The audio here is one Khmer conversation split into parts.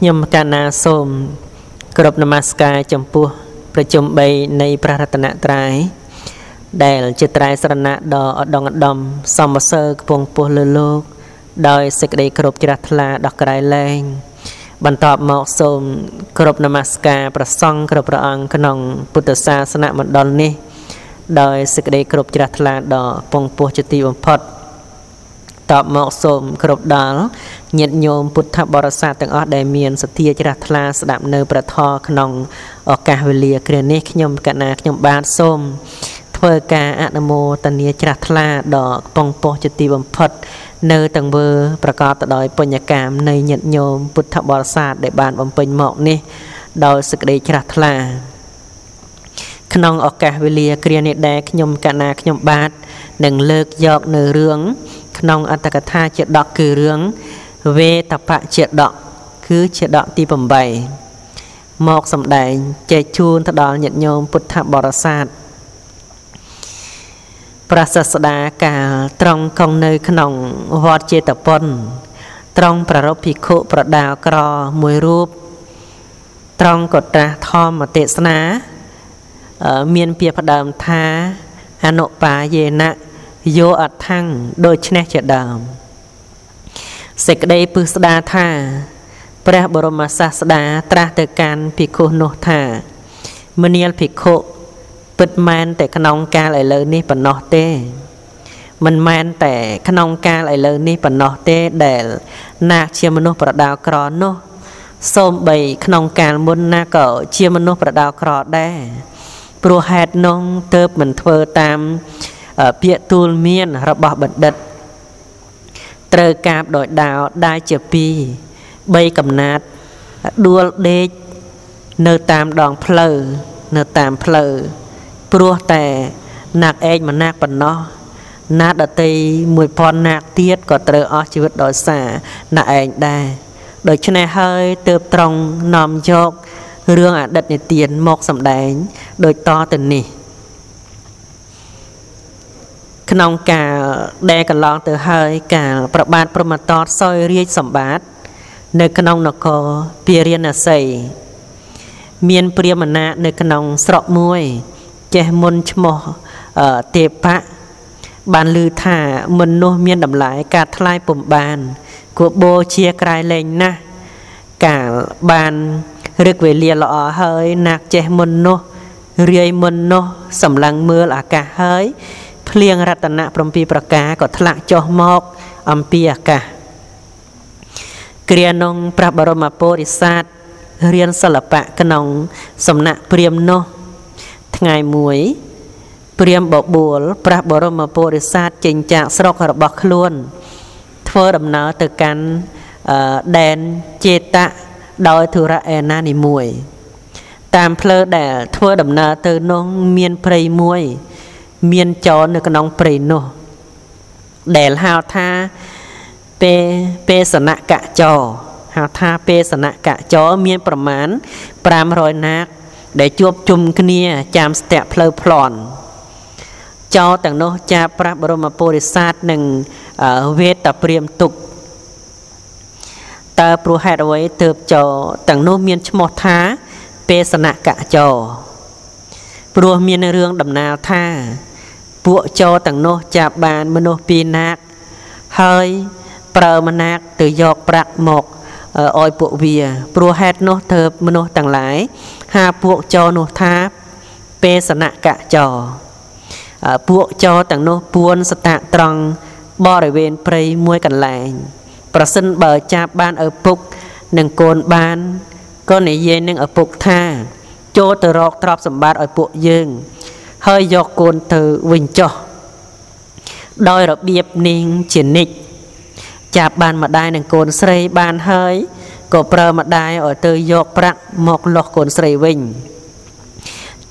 ខ្ញុំកាណាសូមគ្រប់នមស្ការចំពោះប្រជុំ3នៃព្រះរតនត្រ័យដែលជាត្រៃសរណៈដ៏ឧត្តមឧត្តមសមសើខ្ពង់ពោះលើលោក ដោយសេចក្តីគោរពជ្រះថ្លាដោះក្រៃលែងបន្ទាប់មកសូមគ្រប់នមស្ការព្រះសង្ឃគ្រប់ព្រះអង្គក្នុង ពុទ្ធសាសនមណ្ឌលនេះ ដោយសេចក្តីគោរពជ្រះថ្លាដ៏ពងពោះជាទីបំផុត តបមកសូមគ្រប់ដល់ញាតិញោមពុទ្ធបរិស័ទទាំងអស់ដែលមានសទ្ធាជ្រះថ្លាស្ដាប់នៅប្រធរក្នុងឱកាសវេលាគ្រានេះខ្ញុំកណាខ្ញុំបាទសូមធ្វើការអនុមោទនាជ្រះថ្លាដ៏កំពង់ពោះជាទីបំផុតនៅតង្វើប្រកបទៅដោយពុញ្ញកម្មនៃញាតិញោមពុទ្ធបរិស័ទដែលបានបំពេញមកនេះដោយសេចក្តីជ្រះថ្លាក្នុងឱកាសវេលាគ្រានេះដែរខ្ញុំកណាខ្ញុំបាទនឹងលើកយកនៅរឿង ក្នុងអត្តកថាជាដកគឺរឿងវេតបៈជាដកគឺជាដកទី8មកសំដែងចែកជូនទៅដល់ញាតិញោមពុទ្ធបរិស័ទប្រសាស្ដាកាលត្រង់កងនៅក្នុងវត្តចេតពុនត្រង់ប្ររពភិក្ខុប្រដាលក្រមួយរូបត្រង់ក៏ត្រាស់ធម្មទេសនាមានពាក្យផ្ដើមថាអនុបាយេណៈ យោអថੰដូច្នេះជាដើមសេចក្តីពឹស្ដាថាព្រះបរមសាស្តាត្រាស់ទៅកាន់ភិក្ខុនោះថាមនាលភិក្ខុពិតមែនតែក្នុងកាលឥឡូវនេះប៉ុណ្ណោះទេ មិនមែនតែក្នុងកាលឥឡូវនេះប៉ុណ្ណោះទេដែលនាគជាមនុស្សប្រដៅក្រនោះសូមបីក្នុងកាលមុនណាក៏ជាមនុស្សប្រដៅក្រដែរព្រោះហេតុនោះទៅមិនធ្វើតាម ពាក្យទូលមានរបស់បណ្ឌិត ត្រូវកាបដោយដាវដាយជា2 3កំណាត់ដួលដេកនៅតាមដងផ្លូវនៅតាមផ្លូវព្រោះតែណាក់ឯងមួយណាក់ប៉ុណ្ណោះណាដតី1000ណាក់ទៀតក៏ត្រូវអស់ជីវិតដោយសារណាក់ឯងដែរដូច្នេះហើយទើបត្រង់នាំយករឿងអតីតនិទានមកសម្ដែងដូចតទៅនេះ ក្នុងកាលដែលកន្លងទៅហើយកាលប្របាទព្រមតតសោយរាជសម្បត្តិនៅក្នុងនគរពារាណសីមានព្រាមណានៅក្នុងស្រុកមួយចេះមុនឈ្មោះទេបៈបានឮថាមនុស្សមានតម្លៃការថ្លៃពំបានគួរបូជាក្រៃលែងណាស់កាលបានរឹកវេលាល្អហើយណាក់ចេះមុននោះរាយមុននោះសម្លឹងមើលអាកាសហើយ ភ្លៀងរតនៈ7ប្រការក៏ធ្លាក់ចុះមកអំពីអាកាសគ្រានុងព្រះបរមពុរិស័ទរៀនសិល្បៈក្នុង សំណាក់ព្រាមនោះថ្ងៃមួយព្រាមបបួលព្រះបរមពុរិស័ទចេញចាកស្រុករបស់ខ្លួន ធ្វើដំណើរទៅកាន់ដែនចេតៈដោយធុរៈអេណានីមួយ តាមផ្លូវដែលធ្វើដំណើរទៅនោះមានព្រៃមួយ មានចរនៅក្នុងព្រៃនោះដែលហៅថាពេពេសនកចរហៅថាពេសនកចរមានប្រមាណ500នាគដែលជួបជុំគ្នាចាំស្ទាក់ផ្លូវប្លន់ចោទាំងនោះចាប្រាស់បរមពុរិស័ទនិងវេតព្រាមទុកតើព្រោះហេតុអ្វីទើបចោទាំងនោះមានឈ្មោះថា ពេសនកចរ ព្រោះមានរឿងដំណាលថា ពួកចោទាំងនោះចាប់បានមនុស្សពីរនាគហើយប្រើមនាគទៅយកប្រាក់មកឲ្យពួកវាព្រោះហេតុនោះទៅមនុស្សទាំងឡាយហាពួកចោនោះថាពេសនកចោពួកចោទាំងនោះពួនសតៈត្រង់បរិវេណព្រៃមួយកន្លែង ប្រសិនបើចាប់បានឪពុកនិងកូនបានក៏និយាយនឹងឪពុកថា ចូលទៅរកទ្រព្យសម្បត្តិឲ្យពួកយើង ហើយយកកូនទៅវិញចុះដោយរបៀបនាងជានិច្ចចាប់បានម្ដាយនិងកូនស្រីបានហើយក៏ប្រើម្ដាយឲ្យទៅយកប្រាក់មកលោះកូនស្រីវិញ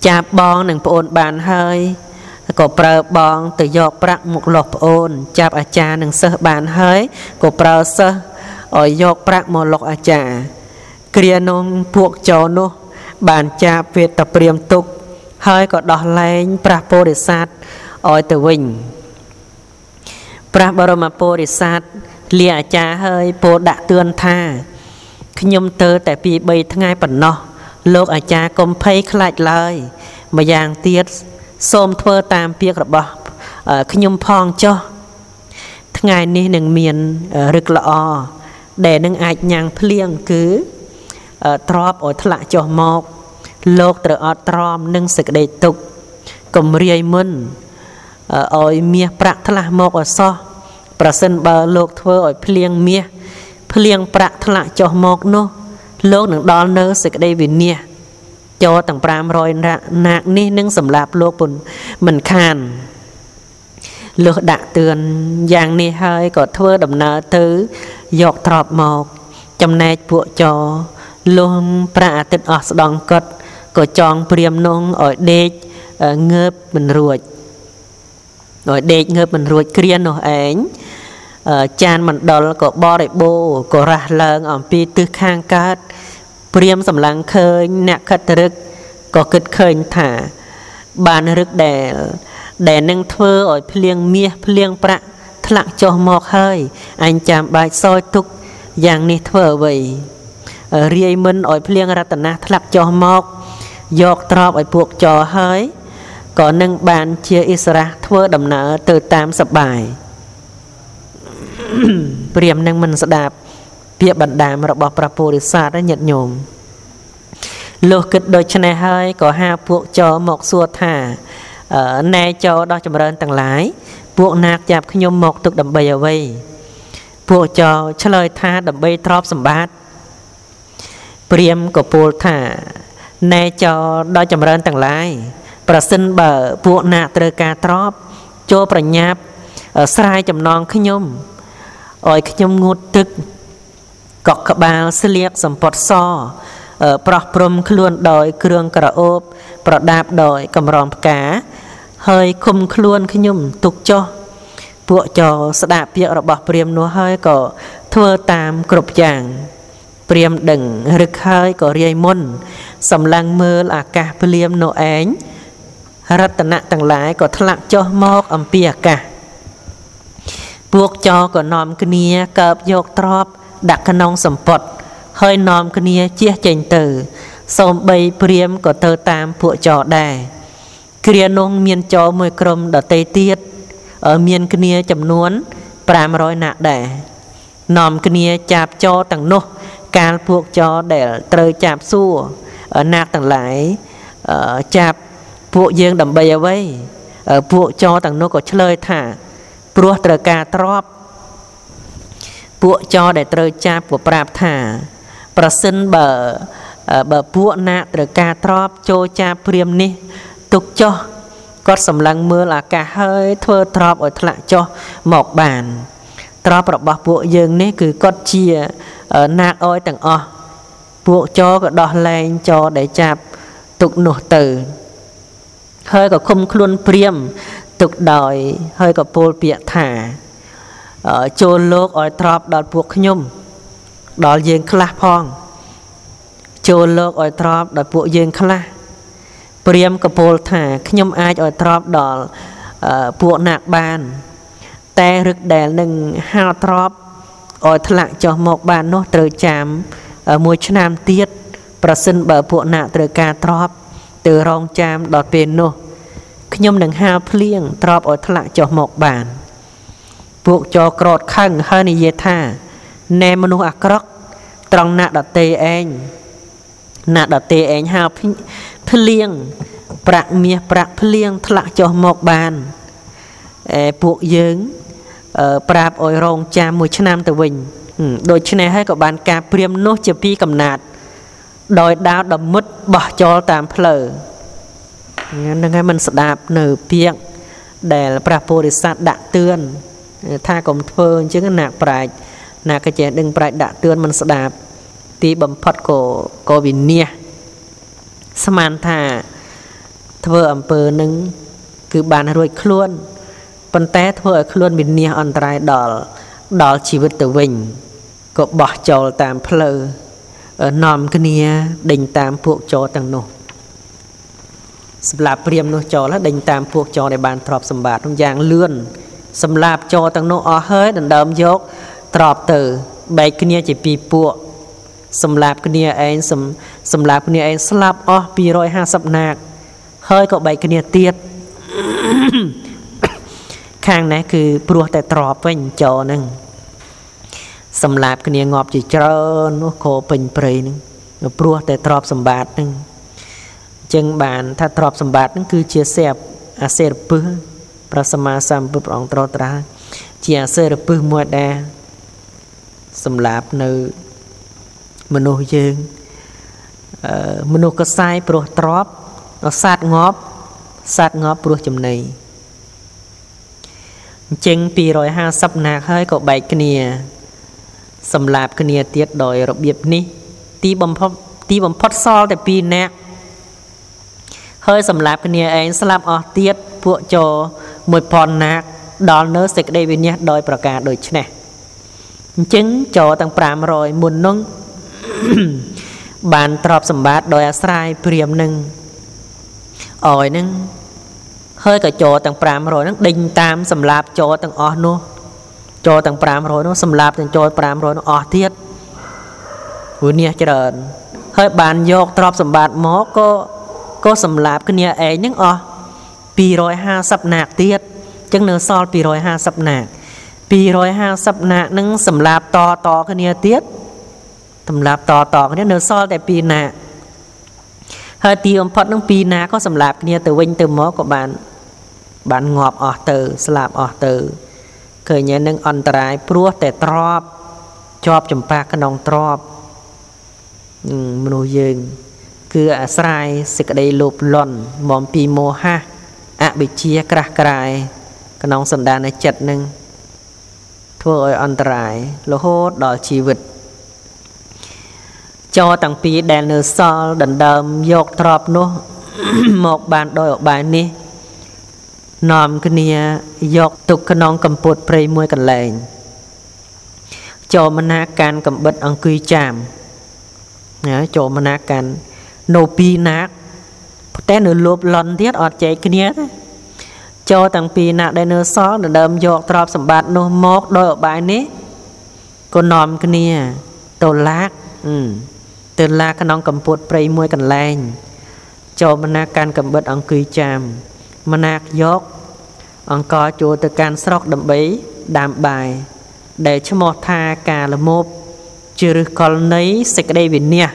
ចាប់បងនិងប្អូនបានហើយក៏ប្រើបងទៅយកប្រាក់មកលោះប្អូន ចាប់អាចារ្យនិងសិស្សបានហើយក៏ប្រើសិស្សឲ្យយកប្រាក់មកលោះអាចារ្យគ្រានោះពួកចោនោះ បានចាប់វេតព្រាមទុក ហើយក៏ដោះលែងព្រះពោធិសត្វឲ្យទៅវិញព្រះបរមពុរិស័ទលាអាចារ្យហើយពោលដាក់ទឿនថាខ្ញុំទៅតែពី3ថ្ងៃប៉ុណ្ណោះលោកអាចារ្យកុំភ័យខ្លាចឡើយម្យ៉ាងទៀតសូមធ្វើតាមពាក្យរបស់ខ្ញុំផងចុះថ្ងៃនេះនឹងមានរឹកល្អដែលនឹងអាចញ៉ាំងភ្លៀងគឺ ទ្របឲ្យធ្លាក់ចុះមកលោកត្រូវអត់ទ្រាំនឹងសេចក្តីទុក្ខកុំរាយមុនឲ្យមាសប្រាក់ថ្លាស់មកអសោះប្រសិនបើលោកធ្វើឲ្យភ្លៀងមាសភ្លៀងប្រាក់ថ្លាក់ចុះមកនោះលោកនឹងដល់នៅសេចក្តីវិនាសចោទាំង500នាគនេះនឹងសម្លាប់លោកពុនមិនខានលើសដាក់ទឿនយ៉ាងនេះហើយក៏ធ្វើដំណើរទៅយកទ្របមកចំណែកពួកចោ លុះប្រាអាទិត្យអស់ស្ដង់កត់ក៏ចងព្រាមនងឲ្យដេកងើបមិនរួចឲ្យដេកងើបមិនរួចគ្រានោះឯងចានមណ្ឌលក៏បរិបូរក៏រះឡើងអំពីទិសខាងកើតព្រាមសម្លឹងឃើញអ្នកខិតរឹកក៏គិតឃើញថា បានរឹកដែលដែលនឹងធ្វើឲ្យភ្លៀងមាសភ្លៀងប្រាក់ធ្លាក់ចុះមកហើយអញចាំបាច់សោយទុកយ៉ាងនេះធ្វើអ្វី រាយមិនឲ្យភ្លៀងរតនៈធ្លាក់ចុះមក យកទ្របឲ្យពួកចរហើយក៏នឹងបានជាអិសរៈធ្វើដំណើរទៅតាមសបាយព្រាមនឹងមិនស្ដាប់ពាក្យបណ្ដាមរបស់ព្រះពោធិសត្វញាតិញោមលុះគិតដូច្នេះហើយក៏ហៅពួកចរមកសួរថាណែចរដោះចម្រើនទាំងឡាយពួកនាគចាប់ខ្ញុំមកទុកដើម្បីអ្វីពួកចរឆ្លើយថាដើម្បីទ្រព្យសម្បត្តិ ព្រាមក៏ពោលថាណែចរដោះចម្រើនទាំងឡាយប្រសិនបើពួកនាគត្រូវការទ្រព្យចូលប្រញាប់ស្រាយចំណងខ្ញុំឲ្យខ្ញុំងូតទឹកកក់ក្បាលស្លៀកសម្ពត់សប្រោះព្រំខ្លួនដោយគ្រឿងក្រអូបប្រដាប់ដោយកម្រងផ្កា ហើយឃុំខ្លួនខ្ញុំទុកចុះពួកចោស្ដាប់ពាក្យរបស់ព្រាមនោះហើយក៏ធ្វើតាមគ្រប់យ៉ាង ព្រាមដឹងរឹកហើយក៏រាយមុន សម្លឹងមើលអាកាសភ្លៀមនោះឯងរតនៈទាំងឡាយក៏ធ្លាក់ចុះមកអំពីអាកាសពួកចោក៏នាំគ្នាកើបយកទ្របដាក់ក្នុងសម្ពត់ហើយនាំគ្នាជះចេញទៅសូមបីព្រាមក៏ទៅតាមពួកចោដែរគ្រានោះមានចោមួយក្រុមដតីទៀតមានគ្នាចំនួន500នាក់ដែរនាំគ្នាចាប់ចោទាំងនោះ កាលពួកចោដែលត្រូវចាប់សួរនាគទាំងឡាយចាប់ពួកយើងដើម្បីអ្វីពួកចោទាំងនោះក៏ឆ្លើយថាព្រោះត្រូវការទ្របពួកចោដែលត្រូវចាប់ក៏ប្រាប់ថា ប្រសិនបើបើពួកនាគត្រូវការទ្របចូលចាប់ព្រាមនេះទុកចោះគាត់សម្លឹងមើលអាកាសហើយធ្វើទ្របឲ្យធ្លាក់ចុះមកបាន ទ្របរបស់ពួកយើងនេះគឺគាត់ជានាគអយទាំងអស់ពួកចក៏ដោះលែងចដែលចាប់ទុកនោះទៅ ហើយក៏ឃុំខ្លួនព្រាមទុកដោយ ហើយក៏ពោលពាក្យថាចូលលោកឲ្យទ្របដល់ពួកខ្ញុំ ដល់យើងខ្លះផង ចូលលោកឲ្យទ្របដល់ពួកយើងខ្លះព្រាមកពោលថាខ្ញុំអាចឲ្យទ្របដល់ពួកនាគបាន តែរឹកដែលនឹងហៅទ្របឲ្យធ្លាក់ចុះមកបាននោះត្រូវចាំមួយឆ្នាំទៀតប្រសិនបើពួកនាគត្រូវការទ្របទៅរងចាំដល់ពេលនោះខ្ញុំនឹងហាលភ្លៀងទ្របឲ្យធ្លាក់ចុះមកបាន ពួកចរក្រតខឹងហើយនិយាយថាណែមនុស្សអាក្រក់ត្រង់ណាក់ដតេឯងណាក់ដតេឯងហាលភ្លៀងប្រាក់មាសប្រាក់ភ្លៀងធ្លាក់ចុះមកបានអេពួកយើង ប្រាប់ឲ្យរងចាំមួយឆ្នាំទៅវិញដូច្នេះហើយក៏បានការព្រាមនោះជាពីកំណាត់ដោយដាវដមុតបោះចោលតាមផ្លូវហ្នឹងហើយមិនស្ដាប់នៅពាក្យដែលព្រះពោធិសត្វដាក់ទឿនថាកុំធ្វើអញ្ចឹងណាក់ប្រាជ្ញណាក៏ចេះដឹងប្រាជ្ញដាក់ទឿនមិនស្ដាប់ទីបំផុតក៏ក៏វិនិច្ឆ័យស្មានថាធ្វើអំពើនឹងគឺបានរួចខ្លួន ប៉ុន្តែធ្វើឲ្យខ្លួនវិនិច្ឆ័យអន្តរាយដល់ដល់ជីវិតទៅវិញក៏បោះចោលតាមផ្លូវនាំគ្នាដេញតាមពួកចោទាំងនោះសម្លាប់ព្រាមនោះចោលដេញតាមពួកចោដែលបានទ្រព្យសម្បត្តិនោះយ៉ាងលឿនសម្លាប់ចោទាំងនោះអស់ហើយដណ្ដើមយកទ្រព្យទៅបែកគ្នាជាពីរពួកសម្លាប់គ្នាឯងសម្លាប់គ្នាឯងស្លាប់អស់250នាគហើយក៏បែកគ្នាទៀត ខាងនេះគឺព្រោះតែទ្របវិញចោហ្នឹងសម្លាប់គ្នាងាប់ជាច្រើននោះគោពេញព្រៃហ្នឹងព្រោះតែទ្របសម្បត្តិហ្នឹងអញ្ចឹងបានថាទ្របសម្បត្តិហ្នឹងគឺជាសេបអាសេរពឹសព្រះសម្មាសម្ពុទ្ធព្រះអង្គត្រាស់ត្រាស់ជាអាសេរពឹសមួយដែរសម្លាប់នៅមនុស្សយើងមនុស្សកសាយព្រោះទ្របសត្វងាប់សត្វងាប់ព្រោះចំណី អញ្ចឹង250នាគហើយក៏បែកគ្នា សម្លាប់គ្នាទៀតដោយរបៀបនេះ ទីបំផុតទីបំផុតសល់តែ2នាក់ហើយសម្លាប់គ្នាឯងស្លាប់អស់ទៀតពួកចោ1000នាគដល់នៅសេចក្តីវិនិច្ឆ័យដោយប្រការដូចនេះអញ្ចឹងចោទាំង500មុននោះបានទ្រពសម្បត្តិដោយអាស្រ័យព្រាមនឹងអយនឹង ហើយក៏ចោទាំង500ហ្នឹងដេញតាមសម្លាប់ចោទាំងអស់នោះចោទាំង500នោះសម្លាប់ទាំងចោ500នោះអស់ទៀតព្រោះនេះច្រើនហើយបានយកទ្រព្យសម្បត្តិមកក៏ក៏សម្លាប់គ្នាឯងហ្នឹងអស់250នាគទៀតអញ្ចឹងនៅសល់250នាគ250នាគហ្នឹងសម្លាប់តតគ្នាទៀតសម្លាប់តតគ្នានៅសល់តែ2នាគហើយទីបំផុតនឹង2នាក៏សម្លាប់គ្នាទៅវិញទៅមកក៏បាន បានងាប់អស់ទៅស្លាប់អស់ទៅឃើញហើយនឹងអន្តរាយព្រោះតែទ្របជាប់ចម្ប៉ះក្នុងទ្របមនុស្សយើង គឺអាស្រ័យសេចក្តីលោភលន់មកពីមោហៈអវិជ្ជាក្រាស់ក្រែយក្នុងសន្តានចិត្តនឹងធ្វើឲ្យអន្តរាយរហូតដល់ជីវិតចោទាំងពីរដែលនៅសល់ដណ្ដើមយកទ្របនោះមកបានដោយឧបាយនេះ នាំគ្នាយកទុកក្នុងកម្ពូតព្រៃមួយកន្លែងចូលមណាកាន់កំបិតអង្គុយចាមណាចូលមណាកាន់នៅពីរណាកតែនៅលួបលន់ទៀតអត់ចែកគ្នាទេចូលទាំងពីរណាកដែលនៅសល់ដើមយកទ្រព្យសម្បត្តិនោះមកដោយអបាយនេះក៏នាំគ្នាទៅឡាកទៅឡាក្នុងកម្ពូតព្រៃមួយកន្លែងចូលមណាកាន់កំបិតអង្គុយចាម មណាកយកអង្គចូលទៅកាន់ស្រុកដើម្បីដាំបាយដែលឈ្មោះថាការលមោបជាឫសកលនៃសេចក្តីវិន័យ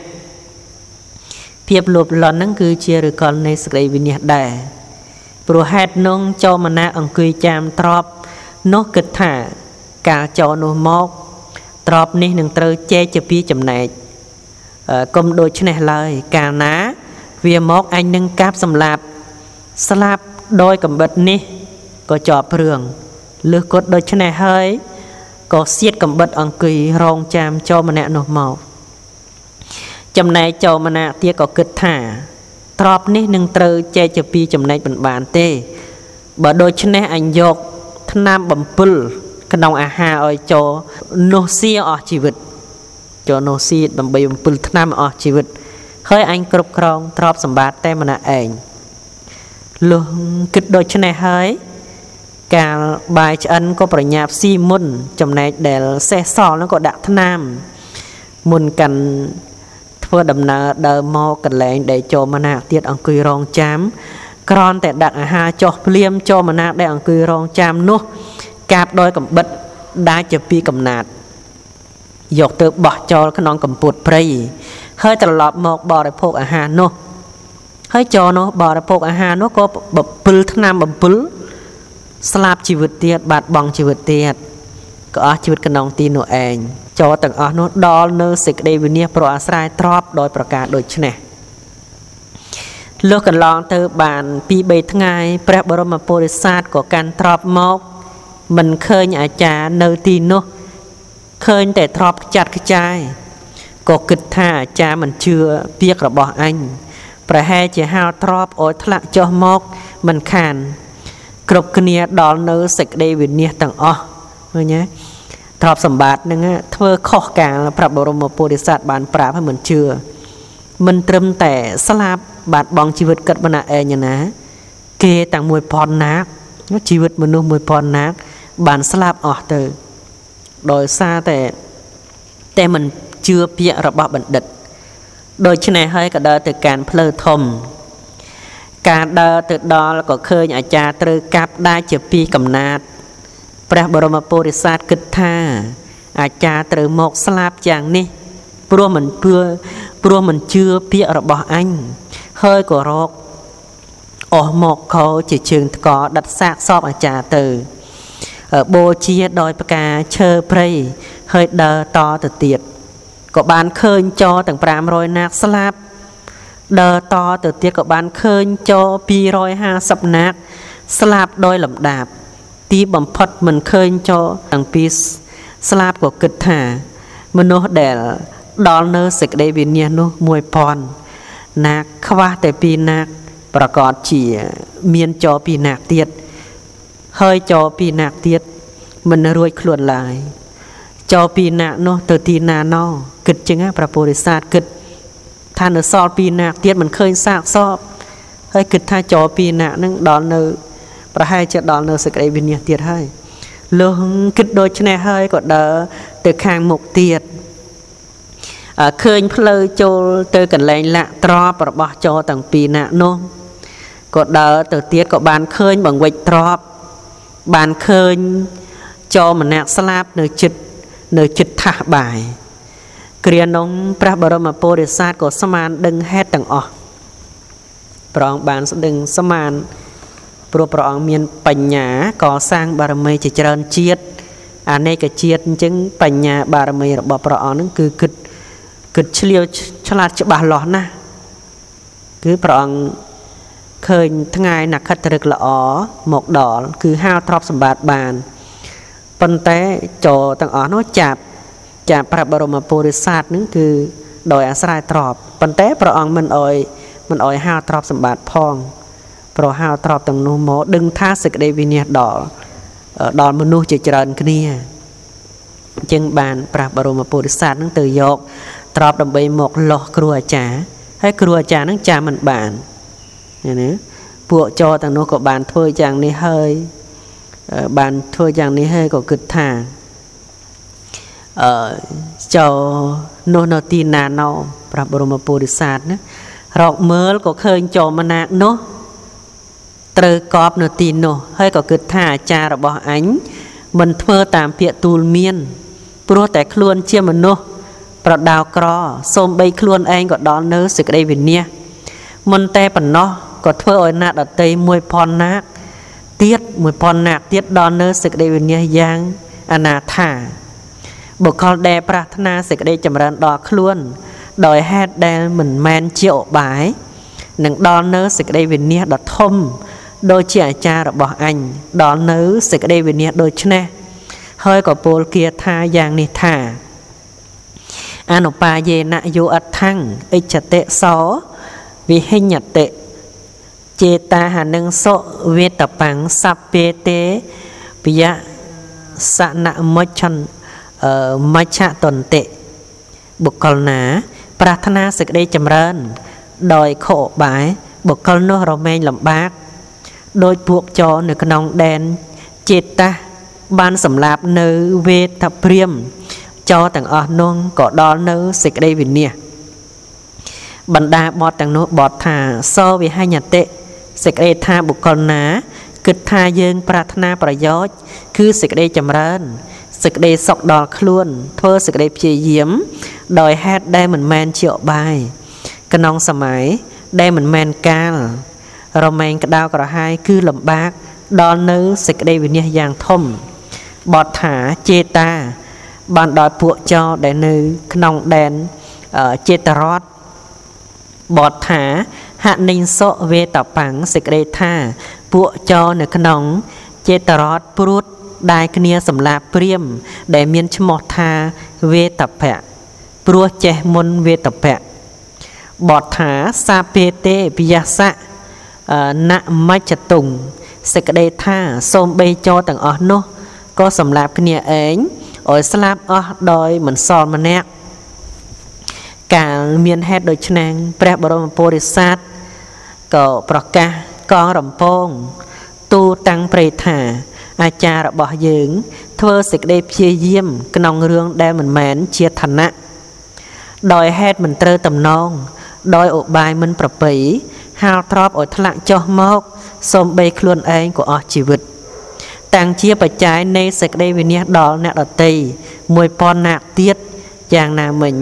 ភាពលោភលន់ហ្នឹងគឺជាឫសកលនៃសេចក្តីវិន័យដែរព្រោះហេតុនោះចូលមណាអង្គុយចាមទ្របនោះគិតថាការចូលនោះមកទ្របនេះនឹងត្រូវចែកជាពីរចំណែកកុំដូចនេះឡើយកាលណា វាមកអញនឹងកាប់សម្លាប់ស្លាប់ ដោយកំបិតនេះក៏ជាប់ព្រឿងលឹះគាត់ដូចនេះហើយក៏សៀតកំបិតអង្គុយរងចាំចូលម្នាក់នោះមកចំណែកចូលម្នាក់ទៀតក៏គិតថាទ្របនេះនឹងត្រូវចែកជាពីរចំណែកមិនបានទេ បើដូច្នេះអញយកថ្នាំបំពិលក្នុងអាហារឲ្យចូលនោះសៀអស់ជីវិតចូលនោះសៀដើម្បីបំពិលថ្នាំអស់ជីវិតហើយអញគ្រប់គ្រងទ្របសម្បត្តិតែម្នាក់ឯង លុះគិតដូច្នេះហើយ កាលបាយឆ្អិនក៏ប្រញាប់ស៊ីមុន ចំណែកដែលសេះសល់នោះក៏ដាក់ថ្នាំ មុនកាន់ធ្វើដំណើរដើរមកកន្លែងដែលចូលមណាទៀតអង្គុយរងចាំក្រនតែដាក់អាហារចុះភ្លាមចូលមណាដែលអង្គុយរងចាំនោះ កាបដោយកំបិតដាច់ជាពីកំណាត់យកទៅបោះចោលក្នុងកម្ពូតព្រៃហើយត្រឡប់មកបរិភោគអាហារនោះ ហើយចោនោះបរិភោគអាហារនោះក៏បំពិលថ្នាំបំពិលស្លាប់ជីវិតទៀតបាត់បង់ជីវិតទៀតក៏អស់ជីវិតក្នុងទីនោះឯងចោទាំងអស់នោះដល់នៅសេចក្តីវិនិច្ឆ័យប្រអាស្រ័យទ្របដោយប្រការដូចនេះលើកកន្លងទៅបានពី3ថ្ងៃព្រះបរមពុរិស័ទក៏កាន់ទ្របមកមិនឃើញអាចារ្យនៅទីនោះឃើញតែទ្របខ្ចាត់ខ្ចាយក៏គិតថាអាចារ្យមិនជឿពាក្យរបស់អញ ប្រហែលជាហាលទ្របឲ្យធ្លាក់ចុះមកមិនខាន គ្រប់គ្នាដល់នៅសេចក្តីវិនិច្ឆ័យទាំងអស់ឃើញទេទ្រព្យសម្បត្តិនឹងធ្វើខុសកាលប្រាប់បរមពុរិស័ទបានប្រាប់ឲ្យមិនជឿមិនត្រឹមតែស្លាប់បាត់បង់ជីវិតកិត្តម្នាក់ឯងណាគេទាំង1000នាគជីវិតមនុស្ស1000នាគបានស្លាប់អស់ទៅដោយសារតែតែមិនជជឿពាក្យរបស់បណ្ឌិត ដូច្នេះហើយក៏ដើរទៅកាន់ផ្លូវធំ ការដើរទៅដល់ក៏ឃើញអាចារ្យត្រូវកាប់ដាច់ជាពីរកំណាតព្រះបរមពុរិស័ទគិតថា អាចារ្យត្រូវមកស្លាប់យ៉ាងនេះព្រោះមិនពឿព្រោះមិនជឿពាក្យរបស់អញហើយក៏រកអស់មកខោជាជើងថ្កដិតសាកសពអាចារ្យទៅបូជាដោយផ្កាឈើព្រៃហើយដើរតទៅទៀត ក៏បានឃើញចោទាំង500នាគស្លាប់ដើរតទៅទៀតក៏បានឃើញចោ250នាគស្លាប់ដោយលំដាប់ ទីបំផុតមិនឃើញចោទាំងពីរស្លាប់ក៏គិតថា មនុស្សដែលដល់នៅសេចក្តីវិញ្ញាណនោះ1000នាគខ្វះតែ2នាគប្រកបជា មានចោ2នាគទៀតហើយចោ2នាគទៀតមិនរួចខ្លួនឡើយចោពីនាគនោះទៅទីណាណោ គិតចឹងព្រះពុរិស័ទគិតថានៅសល់ពីនាគទៀតមិនឃើញសាកសពហើយគិតថាចោពីនាគនឹងដល់នៅ ប្រហែលជាដល់នៅសេចក្តីវិញ្ញាណទៀតហើយលោកគិតដូចនេះហើយក៏ដើរទៅខាងមុខទៀតឃើញផ្លូវចូលទៅកន្លែងលាក់ទ្របរបស់ចោទាំងពីរណាក់នោះក៏ដើរទៅទៀតក៏បានឃើញបង្វិចទ្របបានឃើញចោម្នាក់ស្លាប់នៅចិត្តនៅចិត្តថាសបាយ គ្រានោះព្រះបរមពុរិស័ទក៏ស្មានដឹងហេតុទាំងអស់ព្រះអង្គបានស្ដឹងស្មានព្រោះព្រះអង្គមានបញ្ញាកសាងបារមីជាច្រើនជាតិអនេកជាតិអញ្ចឹងបញ្ញាបារមីរបស់ព្រះអង្គនឹងគឺគិតគិតឆ្លៀវឆ្លាតច្បាស់លាស់ណាស់គឺព្រះអង្គឃើញថ្ងៃនក្ខត្តរឹកល្អមកដល់គឺហាលទ្រព្យសម្បត្តិបានប៉ុន្តែចោទាំងអស់នោះចាប់ ចាប់ព្រះបរមពុរិស័ទនឹងគឺដោយអាស្រ័យទ្រព្យប៉ុន្តែព្រះអង្គមិនអោយមិនអោយហាលទ្រព្យសម្បត្តិផងប្រហាលទ្រព្យទាំងនោះមកដឹងថាសេចក្តីវិនិច្ឆ័យដល់ដល់មនុស្សជាច្រើនគ្នាអញ្ចឹងបានព្រះបរមពុរិស័ទនឹងទៅយកទ្រព្យដើម្បីមកលោះគ្រូអាចារ្យហើយគ្រូអាចារ្យនឹងចាំមិនបានណាពួកចរទាំងនោះក៏បានធ្វើយ៉ាងនេះហើយបានធ្វើយ៉ាងនេះហើយក៏គិតថា អឺចោនោះនៅទីណាណោព្រះបរមពុរិស័ទណារកមើលក៏ឃើញចោមណានោះត្រូវកប់នៅទីនោះហើយក៏គិតថាអាចារ្យរបស់អញមិនធ្វើតាមពាក្យទូលមានព្រោះតែខ្លួនជាមនុស្សប្រដៅក្រសូមបីខ្លួនឯងក៏ដល់នៅសេចក្តីវិនិច្ឆ័យមិនតែប៉ុណ្ណោះក៏ធ្វើឲ្យណាដតីមួយផនណាកទៀត1000នាគទៀតដល់នៅសេចក្តីវិនិច្ឆ័យយ៉ាងអនាថា បុគ្គលដែលប្រាថ្នាសេចក្តីចម្រើនដល់ខ្លួន ដោយហេតុដែលមិនមែនជាឧបាយនឹងដល់នៅសេចក្តីវិនិច្ឆ័យដ៏ធំដូចជាអាចារ្យរបស់អញដល់នៅសេចក្តីវិនិច្ឆ័យដូចនេះហើយក៏ពោលគាថាយ៉ាងនេះថាអនុបាយេនយោអដ្ឋੰអិច្ចតិសោវិហិញ្ញតិចេតាហនឹងសុវេតបាំងសពេទេពយៈសនមុច្ឆន មច្ឆតន្តិបុគ្គលណា ប្រាថ្នាសេចក្តីចម្រើន ដោយខកបាយបុគ្គលនោះរមែងលំបាកដោយពួកចរនៅក្នុងដែនចេតាបានសម្លាប់នៅវេទព្រាមចរទាំងអស់នោះក៏ដល់នៅសេចក្តីវិនិច្ឆ័យបណ្ដាបទទាំងនោះបទថាសវិហញ្ញតិសេចក្តីថាបុគ្គលណា គិតថាយើង ប្រាថ្នាប្រយោជន៍គឺសេចក្តីចម្រើន សេចក្តីសុខដល់ខ្លួន ធ្វើសេចក្តីព្យាយាម ដោយហេតុដែលមិនមែនជាអបាយក្នុងសម័យដែលមិនមែនកាល រមែងក្តៅក្រហាយគឺលំបាក ដល់នៅសេចក្តីវិនិច្ឆ័យយ៉ាងធំបទថាចេតា បានដល់ពួកចោដែលនៅ ក្នុងដែនចេតរតបទថាហនិញសុវេតបាំងសេចក្តីថា ពួកចរនៅក្នុង ចេតរតព្រួត ដែលគ្នាសម្លាប់ព្រាម ដែលមានឈ្មោះថាវេតភៈព្រោះចេះមុនវេតភៈបទថាសាពេទេពិយសៈណមច្ចតុងសេចក្តីថាសូមបីចរទាំងអស់នោះក៏សម្លាប់គ្នាឯងឲ្យស្លាប់អស់ដោយមិនសល់ម្នាក់កាលមានហេតុដូច្នេះព្រះបរមពុរិស័ទក៏ប្រកាសកងរំពងទូតាំងព្រៃថា អាចារ្យរបស់យើង ធ្វើសេចក្តីព្យាយាម ក្នុងរឿងដែលមិនមែនជាឋានៈដោយហេតុមិនត្រូវតំណងដោយឧបាយមិនប្រពៃហាលទ្របឲ្យធ្លាក់ចុះមកសំបីខ្លួនឯងក៏អស់ជីវិត តាំងជាបច្ច័យនៃសេចក្តីវិនិច្ឆ័យដល់អ្នកដតី1000ណាកទៀតយ៉ាងណាមិញ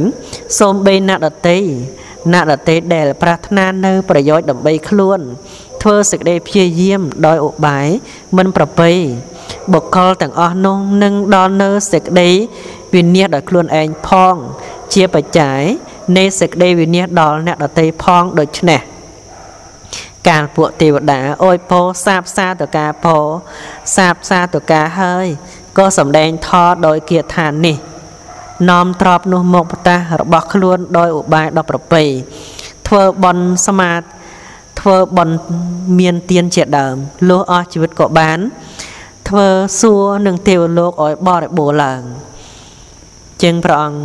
សូមបីអ្នកដតីអ្នកដតីដែល ប្រាថ្នានៅ ប្រយោជន៍ដើម្បីខ្លួន ធ្វើសេចក្តីព្យាយាម ដោយឧបាយមិនប្រពៃ បុគ្គលទាំងអស់នោះនឹងដល់នៅសេចក្តីវិនិច្ឆ័យដោយខ្លួនឯងផង ជាបច្ច័យនៃសេចក្តីវិនិច្ឆ័យដល់អ្នកដតីផងដូច្នេះកាលពួកទេវតាអុយពោសាបសាតកាពោសាបសាតកាហើយក៏សម្ដែងថតដោយគាថានេះនាំទ្របនោះមកប្រតាសរបស់ខ្លួនដោយឧបាយដល់ប្រពៃធ្វើបន់សមាធធ្វើបន់មានទៀនជាដើមលុះអស់ជីវិតក៏បាន ធ្វើសួរនឹងទេវលោកឲ្យបរិបូរឡើងចឹងព្រះអង្គ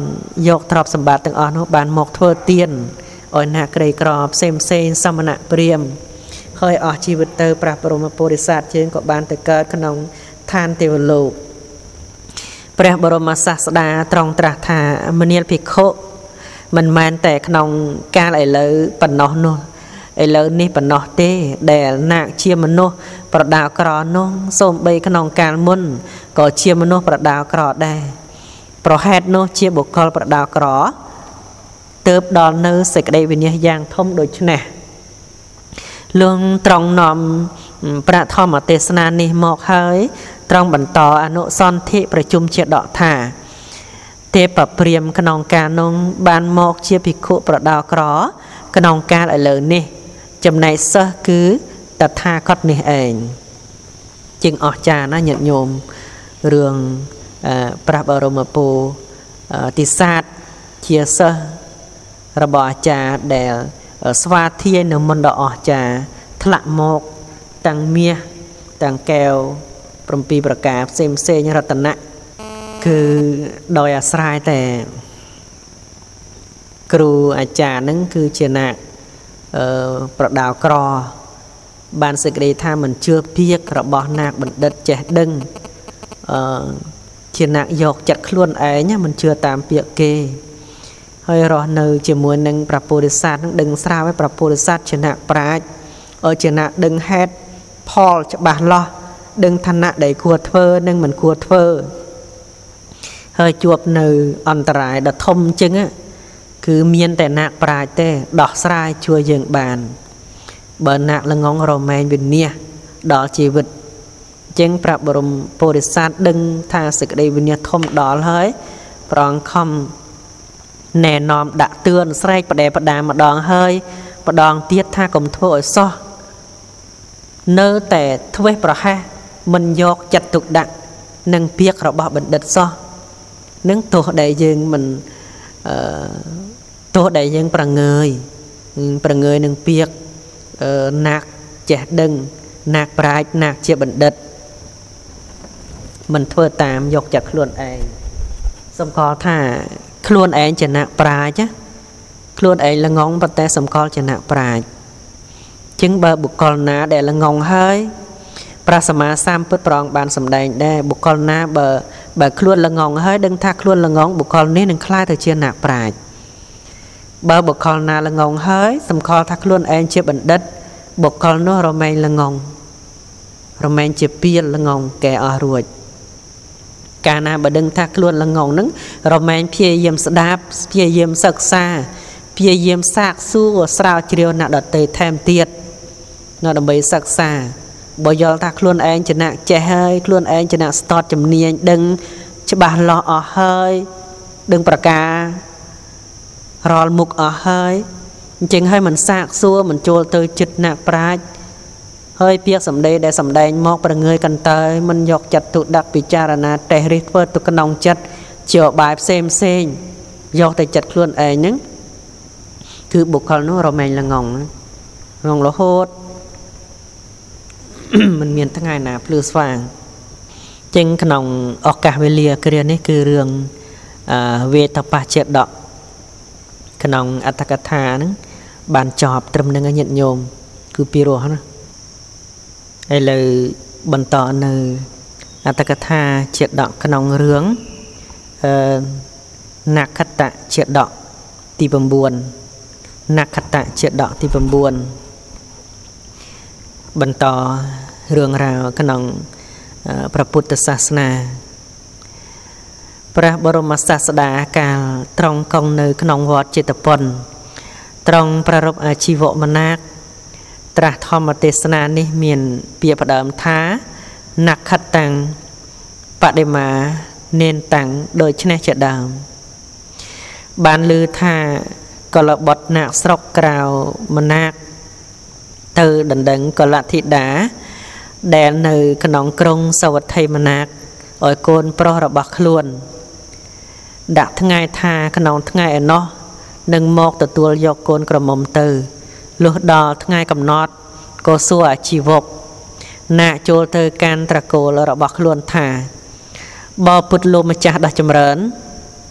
យកទ្រព្យសម្បត្តិទាំងអស់នោះបានមកធ្វើទៀនឲ្យអ្នកក្រីក្រផ្សេងផ្សេងសមណៈព្រាមហើយអស់ជីវិតទៅព្រះបរមពុរិស័ទជើងក៏បានទៅកើតក្នុងឋានទេវលោកព្រះបរមសាស្តាត្រង់ត្រាស់ថាមនាលភិក្ខុមិនមែនតែក្នុងកាលឥឡូវប៉ុណ្ណោះនោះ ឥឡូវនេះប៉ុណ្ណោះទេ ដែលនាគជាមនុស្សប្រដៅក្រនោះសូម្បីក្នុងកាលមុនក៏ជាមនុស្សប្រដៅក្រដែរប្រហែលនោះជាបុគ្គលប្រដៅក្រទៅដល់នៅសេចក្តីវិនិច្ឆ័យយ៉ាងធំដូចនេះលងត្រង់នាំប្រាធម្មទេសនានេះមកហើយត្រង់បន្តអនុសន្ធិប្រជុំជាដកថាទេពព្រាមក្នុងការនោះបានមកជាភិក្ខុប្រដៅក្រ ក្នុងកាលឥឡូវនេះ ចំណែកសិស្សគឺតថាគតនេះឯងជាងអស្ចារណាញាតិញោមរឿងព្រះបរមពូទិសាទជាសិស្សរបស់អាចារ្យដែលស្វាធាយនៅមុនដ៏អស្ចារ្យធ្លាក់មកទាំងមាសទាំងកែវ7ប្រការផ្សេងផ្សេងរតនៈគឺដោយអាស្រ័យតែគ្រូអាចារ្យហ្នឹងគឺជានាគអឺ ប្រដៅក្រ បានសេចក្តីថាមិនជឿភាករបស់នាគបណ្ឌិតចេះដឹងអឺជានាគយកចិត្តខ្លួនឯងមិនជឿតាមពាក្យគេហើយរស់នៅជាមួយនឹងព្រះពុរិស័ទនឹងដឹងស្រាប់ហើយព្រះពុរិស័ទជាអ្នកប្រាជ្ញអជាអ្នកដឹងហេតុផលច្បាស់លាស់ដឹងឋានៈដែលគួរធ្វើនិងមិនគួរធ្វើហើយជួបនៅអន្តរាយដ៏ធំជាង គឺមានតែអ្នកប្រាជ្ញទេដោះស្រាយជួយយើងបាន បើអ្នកល្ងងរមែងវិនិច្ឆ័យដល់ជីវិតចឹងប្រាប់បរមពុរិស័ទដឹងថាសេចក្តីវិនិច្ឆ័យធំដល់ហើយប្រងខំណែនាំដាក់ទឿនស្រែកបដេបដាម្ដងហើយម្ដងទៀតថាកុំធ្វើឲ្យសោះនៅតែធ្វេសប្រហែសមិនយកចិត្តទុកដាក់នឹងពាក្យរបស់បណ្ឌិតសោះនឹងទោះដែលយើងមិនអឺ ទោះដែលយើងប្រងើយប្រងើយនឹងពាក្យអឺណាក់ចេះដឹងណាក់ប្រាជ្ញណាក់ជាបណ្ឌិតមិនធ្វើតាមយកចិត្តខ្លួនឯងសម្គាល់ថាខ្លួនឯងជាអ្នកប្រាជ្ញខ្លួនឯងល្ងងប៉ុន្តែសម្គាល់ជាអ្នកប្រាជ្ញចឹងបើបុគ្គលណាដែលល្ងងហើយព្រះសម្មាសម្ពុទ្ធប្រងបានសម្ដែងដែរបុគ្គលណាបើបើខ្លួនល្ងងហើយដឹងថាខ្លួនល្ងងបុគ្គលនេះនឹងក្លាយទៅជាអ្នកប្រាជ្ញ បើបុគ្គលណាល្ងងហើយសម្គាល់ថាខ្លួនឯងជាបណ្ឌិត បុគ្គលនោះរមែងល្ងងរមែងជាពៀលល្ងងកែអស់រួចកាលណាបើដឹងថាខ្លួនល្ងងនឹងរមែងព្យាយាមស្ដាប់ព្យាយាមសិក្សាព្យាយាមសាកសួរស្រាវជ្រាវអ្នកដទៃថែមទៀតនៅដើម្បីសិក្សាបើយល់ថាខ្លួនឯងចំណាក់ចេះហើយខ្លួនឯងចំណាក់ស្ទាត់ជំនាញដឹងច្បាស់លាស់អស់ហើយដឹងប្រការ រាល់មុខអស់ហើយអញ្ចឹងហើយមិនសាកសួរមិនចូលទៅចិត្តអ្នកប្រាជ្ញហើយពាក្យសម្ដីដែលសម្ដែងមកប្រងើយកន្តើយមិនយកចិត្តទុកដាក់ពិចារណាតេះរិះធ្វើទុកក្នុងចិត្តជាបាយផ្សេងផ្សេងយកតែចិត្តខ្លួនឯងហ្នឹងគឺបុគ្គលនោះរមែងល្ងងងងរហូតមិនមានថ្ងៃណាភ្លឺស្វាងចឹងក្នុងឱកាសវេលាគ្រានេះគឺរឿងវេតបច្ចេដក ក្នុងអត្តកថាហ្នឹងបានចប់ត្រឹមនឹងញាតិញោមគឺពីរោះណាឥឡូវបន្តនៅអត្តកថាជាដកក្នុងរឿងអឺនក្ខតជាដកទី9នក្ខតជាដកទី9បន្តរឿងរ៉ាវក្នុងព្រះពុទ្ធសាសនា ព្រះបរមសាស្តាកាលត្រង់កង់នៅ ក្នុងវត្តចេតពុនត្រង់ប្រារព្ធអាជីវមនាគត្រាស់ធម្មទេសនានេះមាន ពាក្យផ្ដើមថានក្ខតាំងបដិមានេនតាំងដូចនេះជាដើម បានឮថាកលបុត្រនាគស្រុកក្រៅមនាគទៅដណ្ដឹងកលធិតា ដែលនៅក្នុងក្រុងសវត្ថិមនាគឲ្យកូនប្រុសរបស់ខ្លួន ដាក់ថ្ងៃថាក្នុងថ្ងៃឯណោះនឹងមកទទួលយកកូនក្រមុំទៅលុះដល់ថ្ងៃកំណត់ក៏សួរអាជីវកណាកចូលទៅកាន់ត្រកូលរបស់ខ្លួនថាបើពុទ្ធលោកម្ចាស់ដោះចម្រើន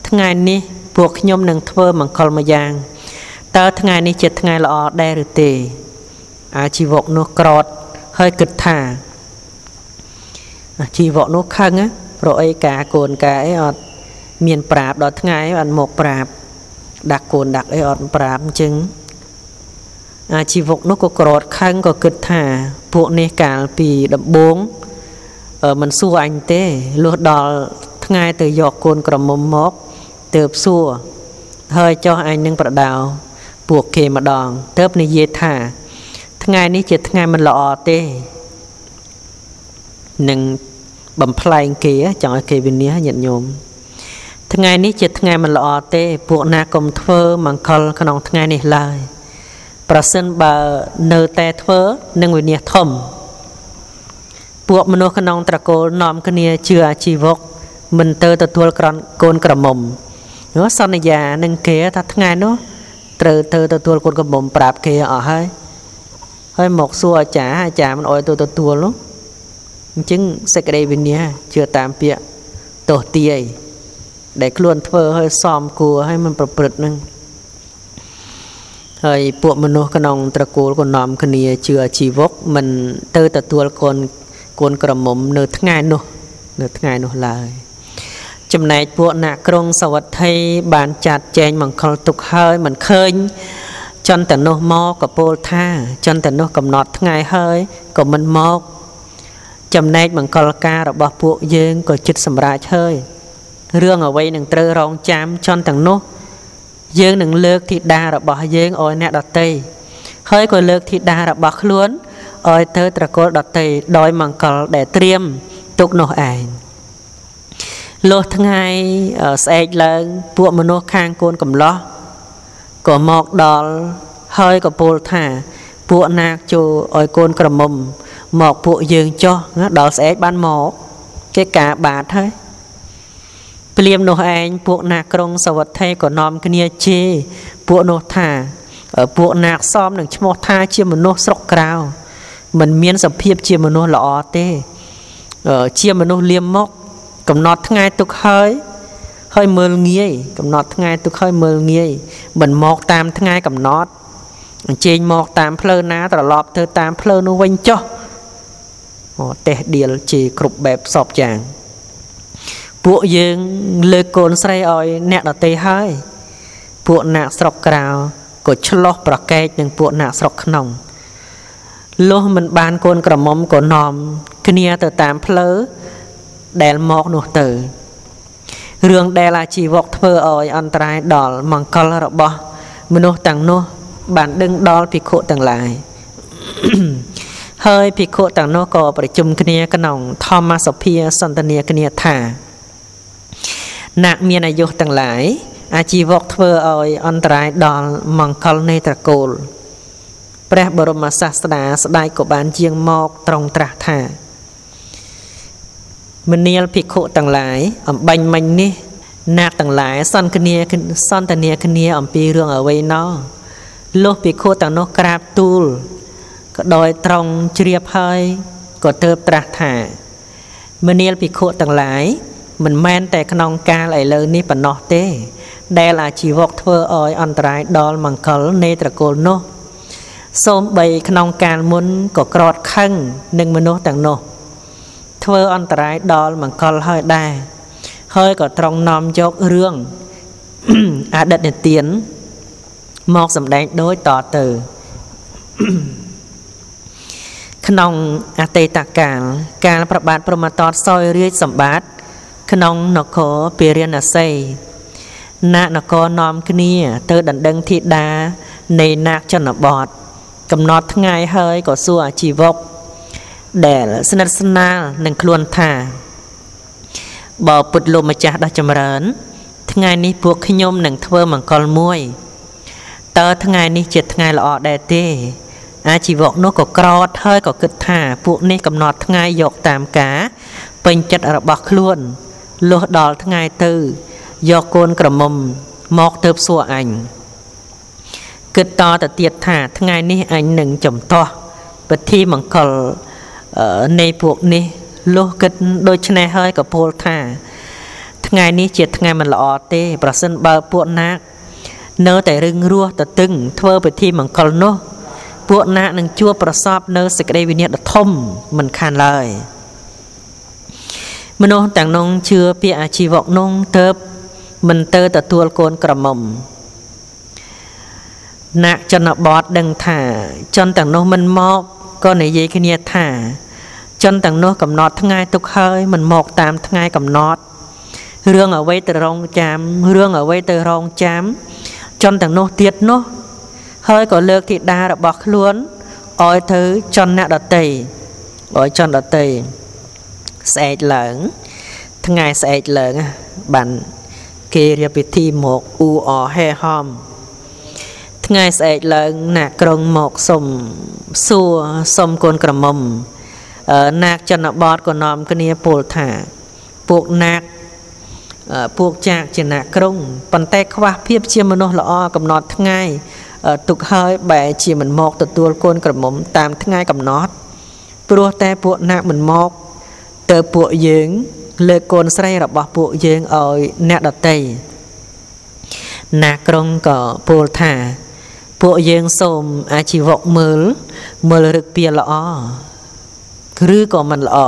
ថ្ងៃនេះពួកខ្ញុំនឹងធ្វើមង្គលមួយយ៉ាងតើថ្ងៃនេះជាថ្ងៃល្អដែរឬទេ អាជីវកនោះក្រត់ហើយគិតថាអាជីវកនោះខឹងព្រោះអីការកូនកាអីអត់ មានប្រាប់ដល់ថ្ងៃបានមកប្រាប់ដាក់កូនដាក់អីអត់ប្រាប់អញ្ចឹងអាជីវកនោះក៏ក្រត់ខឹងក៏គិតថាពួកនេះកាលពីដំបូងមិនសួរអញទេលុះដល់ថ្ងៃទៅយកកូនក្រមុំមកទើបសួរហើយចោះអញនឹងប្រដៅពួកគេម្ដងទើបនិយាយថា ថ្ងៃនេះជាថ្ងៃមិនល្អទេនឹងបំផ្លែងគេចង់ឲ្យគេវិនិច្ឆ័យញាតិញោម ថ្ងៃនេះជាថ្ងៃមិនល្អទេពួកណាកុំធ្វើមង្គលក្នុងថ្ងៃនេះឡើយប្រសិនបើនៅតែធ្វើនឹងវិនិច្ឆ័យធំពួកមនុស្សក្នុងត្រកូលនាំគ្នាជឿអាជីវកមិនទៅទទួលក្រនកូនក្រមុំនោះសន្យានឹងគេថាថ្ងៃនោះត្រូវទៅទទួលកូនក្រមុំប្រាប់គេអស់ហើយហើយមកសួរអាចារ្យអាចារ្យមិនអោយទៅទទួលនោះអញ្ចឹងសេចក្តីវិញ្ញាជឿតាមពាក្យទោសទាយ ដែលខ្លួនធ្វើឲ្យសមគួរឲ្យมันប្រព្រឹត្តនឹងហើយពួកមនុស្សក្នុងត្រកូលក៏នាំគ្នាជឿជីវកមិនទៅទទួលកូនកូនក្រមុំនៅថ្ងៃនោះនៅថ្ងៃនោះឡើយចំណែកពួកអ្នកក្រុងសវត្ថីបានចាត់ចែងមង្គលទុកហើយមិនឃើញចន្ទនោះមកកពោលថាចន្ទនោះកំណត់ថ្ងៃហើយក៏មិនមកចំណែកមង្គលការរបស់ពួកយើងក៏ចិត្តសម្រាប់ហើយ រឿងអ្វីនឹងត្រូវរងចាំចន្ទទាំងនោះ យើងនឹងលើកធីតារបស់យើងឲ្យអ្នកដតីហើយក៏លើកធីតារបស់ខ្លួនឲ្យទៅត្រកូលដតីដោយមង្គលដែលត្រៀមទុកនោះឯងលុះថ្ងៃស្អែកឡើង ពួកមនុស្សខាងកូនកំឡោះក៏មកដល់ហើយក៏ពោលថាពួកនាគចូលឲ្យកូនក្រមុំមកពួកយើងចោះដល់ស្អែកបានមកគេការបាតហើយ ព្រាមនោះឯងពួកនាគក្រុងសវត្ថេក៏នាំគ្នាជេរពួកនោះថាពួកនាគសមនឹងឈ្មោះថាជាមនុស្សស្រុកក្រៅមិនមានសភាពជាមនុស្សល្អទេជាមនុស្សលៀមមកកំណត់ថ្ងៃទុកហើយហើយមើលងាយកំណត់ថ្ងៃទុកហើយមើលងាយមិនមកតាមថ្ងៃកំណត់អញ្ជើញមកតាមផ្លូវណាត្រឡប់ទៅតាមផ្លូវនោះវិញចុះអូតេះដៀលជាគ្រប់បែបសពយ៉ាង ពួកយើងលើកកូនស្រីឲ្យអ្នកដតេហើយពួកអ្នកស្រុកក្រៅក៏ឆ្លោះប្រកែកនឹងពួកអ្នកស្រុកក្នុងលុះមិនបានកូនក្រមុំក៏នាំគ្នាទៅតាមផ្លូវដែលមកនោះទៅរឿងដែលអាជីវកធ្វើឲ្យអន្តរាយដល់មង្គលរបស់មនុស្សទាំងនោះ បានដឹងដល់ភិក្ខុទាំងឡាយហើយភិក្ខុទាំងនោះក៏ប្រជុំគ្នាក្នុងធម្មសភាសន្ទនាគ្នាថា អ្នកមានអាយុទាំងឡាយអាជីវកធ្វើឲ្យអន្តរាយដល់មង្គលនៃត្រកូលព្រះបរមសាស្តាស្ដេចក៏បានជាងមកត្រង់ត្រាស់ថាមនាលភិក្ខុទាំងឡាយអំបញ្ញមិញនេះនាគទាំងឡាយសន្ទនាសន្ទនាគ្នាអំពីរឿងអ្វីណោះលុះភិក្ខុទាំងនោះក្រាបទូលក៏ដោយត្រង់ជ្រាបហើយក៏ទៅត្រាស់ថាមនាលភិក្ខុទាំងឡាយ មិនមែនតែក្នុងកាលឥឡូវនេះប៉ុណ្ណោះទេ ដែលអាជីវកធ្វើឲ្យអន្តរាយដល់មង្គលនៃត្រកូលនោះសូមបីក្នុងកាលមុនក៏ក្រត់ខឹងនឹងមនុស្សទាំងនោះ ធ្វើអន្តរាយដល់មង្គលហើយដែរហើយក៏ត្រង់នាំយករឿងអតីតនិទានមកសម្ដែងដូចតទៅក្នុងអតីតកាល កាលប្របាទព្រមតតសោយរាជសម្បត្តិ ក្នុងនគរពារាណសីនាคนគរនាំគ្នា ទៅដណ្ដឹងធីតានៃនាគជនបទកំណត់ថ្ងៃហើយក៏សួរអាជីវកដែលស្និទ្ធស្នាលនឹងខ្លួនថាបើពុទ្ធលោកម្ចាស់ដោះចម្រើន ថ្ងៃនេះពួកខ្ញុំនឹងធ្វើមង្គលមួយតើថ្ងៃនេះជាថ្ងៃល្អដែរទេអាជីវកនោះក៏ក្រោតហើយក៏គិតថា ពួកនេះកំណត់ថ្ងៃយកតាមការពេញចិត្តរបស់ខ្លួន លុះដល់ថ្ងៃទៅយកកូនក្រមុំមកទៅសួរអញគិតតទៅទៀតថាថ្ងៃនេះអញនឹងចំទាស់ពិធីមង្គលនៃពួកនេះលុះគិតដូច្នេះហើយក៏ពោលថា ថ្ងៃនេះជាថ្ងៃមិនល្អទេ ប្រសិនបើពួកនាគនៅតែរឹងរស់ទៅទឹងធ្វើពិធីមង្គលនោះ ពួកនាគនឹងជួបប្រសពនៅសេចក្តីវិនិច្ឆ័យដ៏ធំមិនខានឡើយ មនុស្សទាំងនោះជឿពាក្យអាជីវកនោះទៅមិនទៅទទួលកូនក្រមុំនាគជនបទដឹងថាជនទាំងនោះមិនមកក៏និយាយគ្នាថាជនទាំងនោះកំណត់ថ្ងៃទុកហើយមិនមកតាមថ្ងៃកំណត់រឿងអ្វីទៅរងចាំរឿងអ្វីទៅរងចាំជនទាំងនោះទៀតនោះហើយក៏លើកធីតារបស់ខ្លួនឲ្យទៅចន់អ្នកដតីឲ្យចន់ដតី ស្អែកឡើង ថ្ងៃស្អែកឡើងបានគេរៀបពិធីមកអ៊ូអហេហំថ្ងៃស្អែកឡើងណាក្រុងមកសុំសួរសុំកូនក្រមុំនាគចន្ទបតក៏នាំគ្នាពោលថាពួកនាគពួកចាកជាអ្នកក្រុងប៉ុន្តែខ្វះភាពជាមនុស្សល្អកំណត់ថ្ងៃទុកហើយបែជាមិនមកទទួលកូនក្រមុំតាមថ្ងៃកំណត់ព្រោះតែពួកនាគមិនមក ទៅពួកយើងលើកកូនស្រីរបស់ពួកយើងឲ្យអ្នកដតីណាក្រុងក៏ពោលថា ពួកយើងសូមអាជីវកមើលមើលរឹកពីល្អឬក៏មិនល្អ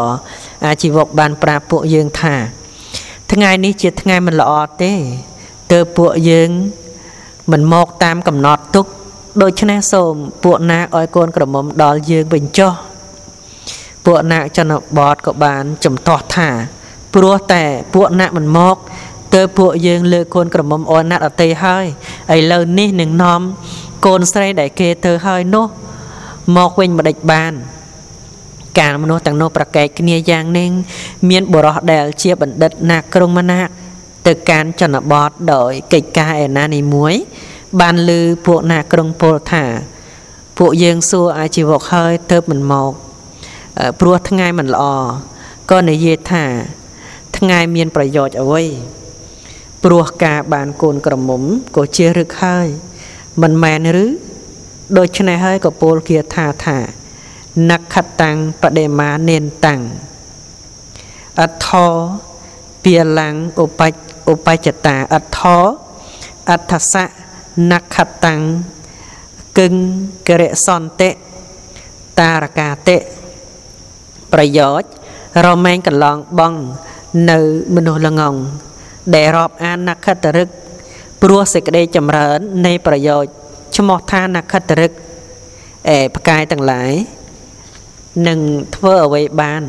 អាជីវកបានប្រាប់ពួកយើងថា ថ្ងៃនេះជាថ្ងៃមិនល្អទេទើបពួកយើងមិនមកតាមកំណត់ទុកដូច្នេះសូមពួកនាគឲ្យកូនក្រមុំដល់យើងវិញចុះ ពួកនាគចនបតក៏បានចំទាស់ថាព្រោះតែពួកណាក់មិនមកទើបពួកយើងលើកូនក្រមុំអនណាត់អតីហើយឥឡូវនេះនឹងនាំកូនស្រីដែលគេទៅហើយនោះមកវិញមិនដេចបាន កាលមនុស្សទាំងនោះប្រកែកគ្នាយ៉ាងនេះមានបុរសដែលជាបណ្ឌិតណាក្រុងមណាទៅកាន់ជនបទដោយកិច្ចការឯណានីមួយ បានលឺពួកណាក្រុងពលថា ពួកយើងសួរអាជីវកហើយទៅមិនមក ព្រោះថ្ងៃមិនល្អក៏និយាយថា ថ្ងៃមានប្រយោជន៍អ្វីព្រោះការបានកូនក្រមុំក៏ជារឹកហើយមិនមែនឬដូច្នេះហើយក៏ពោលគាថាថានខតាំងបដិមានេនតាំងអថោពាឡាំងឧបច្ចឧបច្ចតាអថោអដ្ឋសៈនខតាំងគឹងករិសន្តិតារកាតិ ប្រយោជន៍រមែងកន្លងបងនៅមនុស្សល្ងងដែលរាប់អាននខត្តរិកព្រោះសេចក្តីចម្រើននៃប្រយោជន៍ឈ្មោះថានខត្តរិកអេផ្កាយទាំងឡាយនឹងធ្វើអ្វីបាន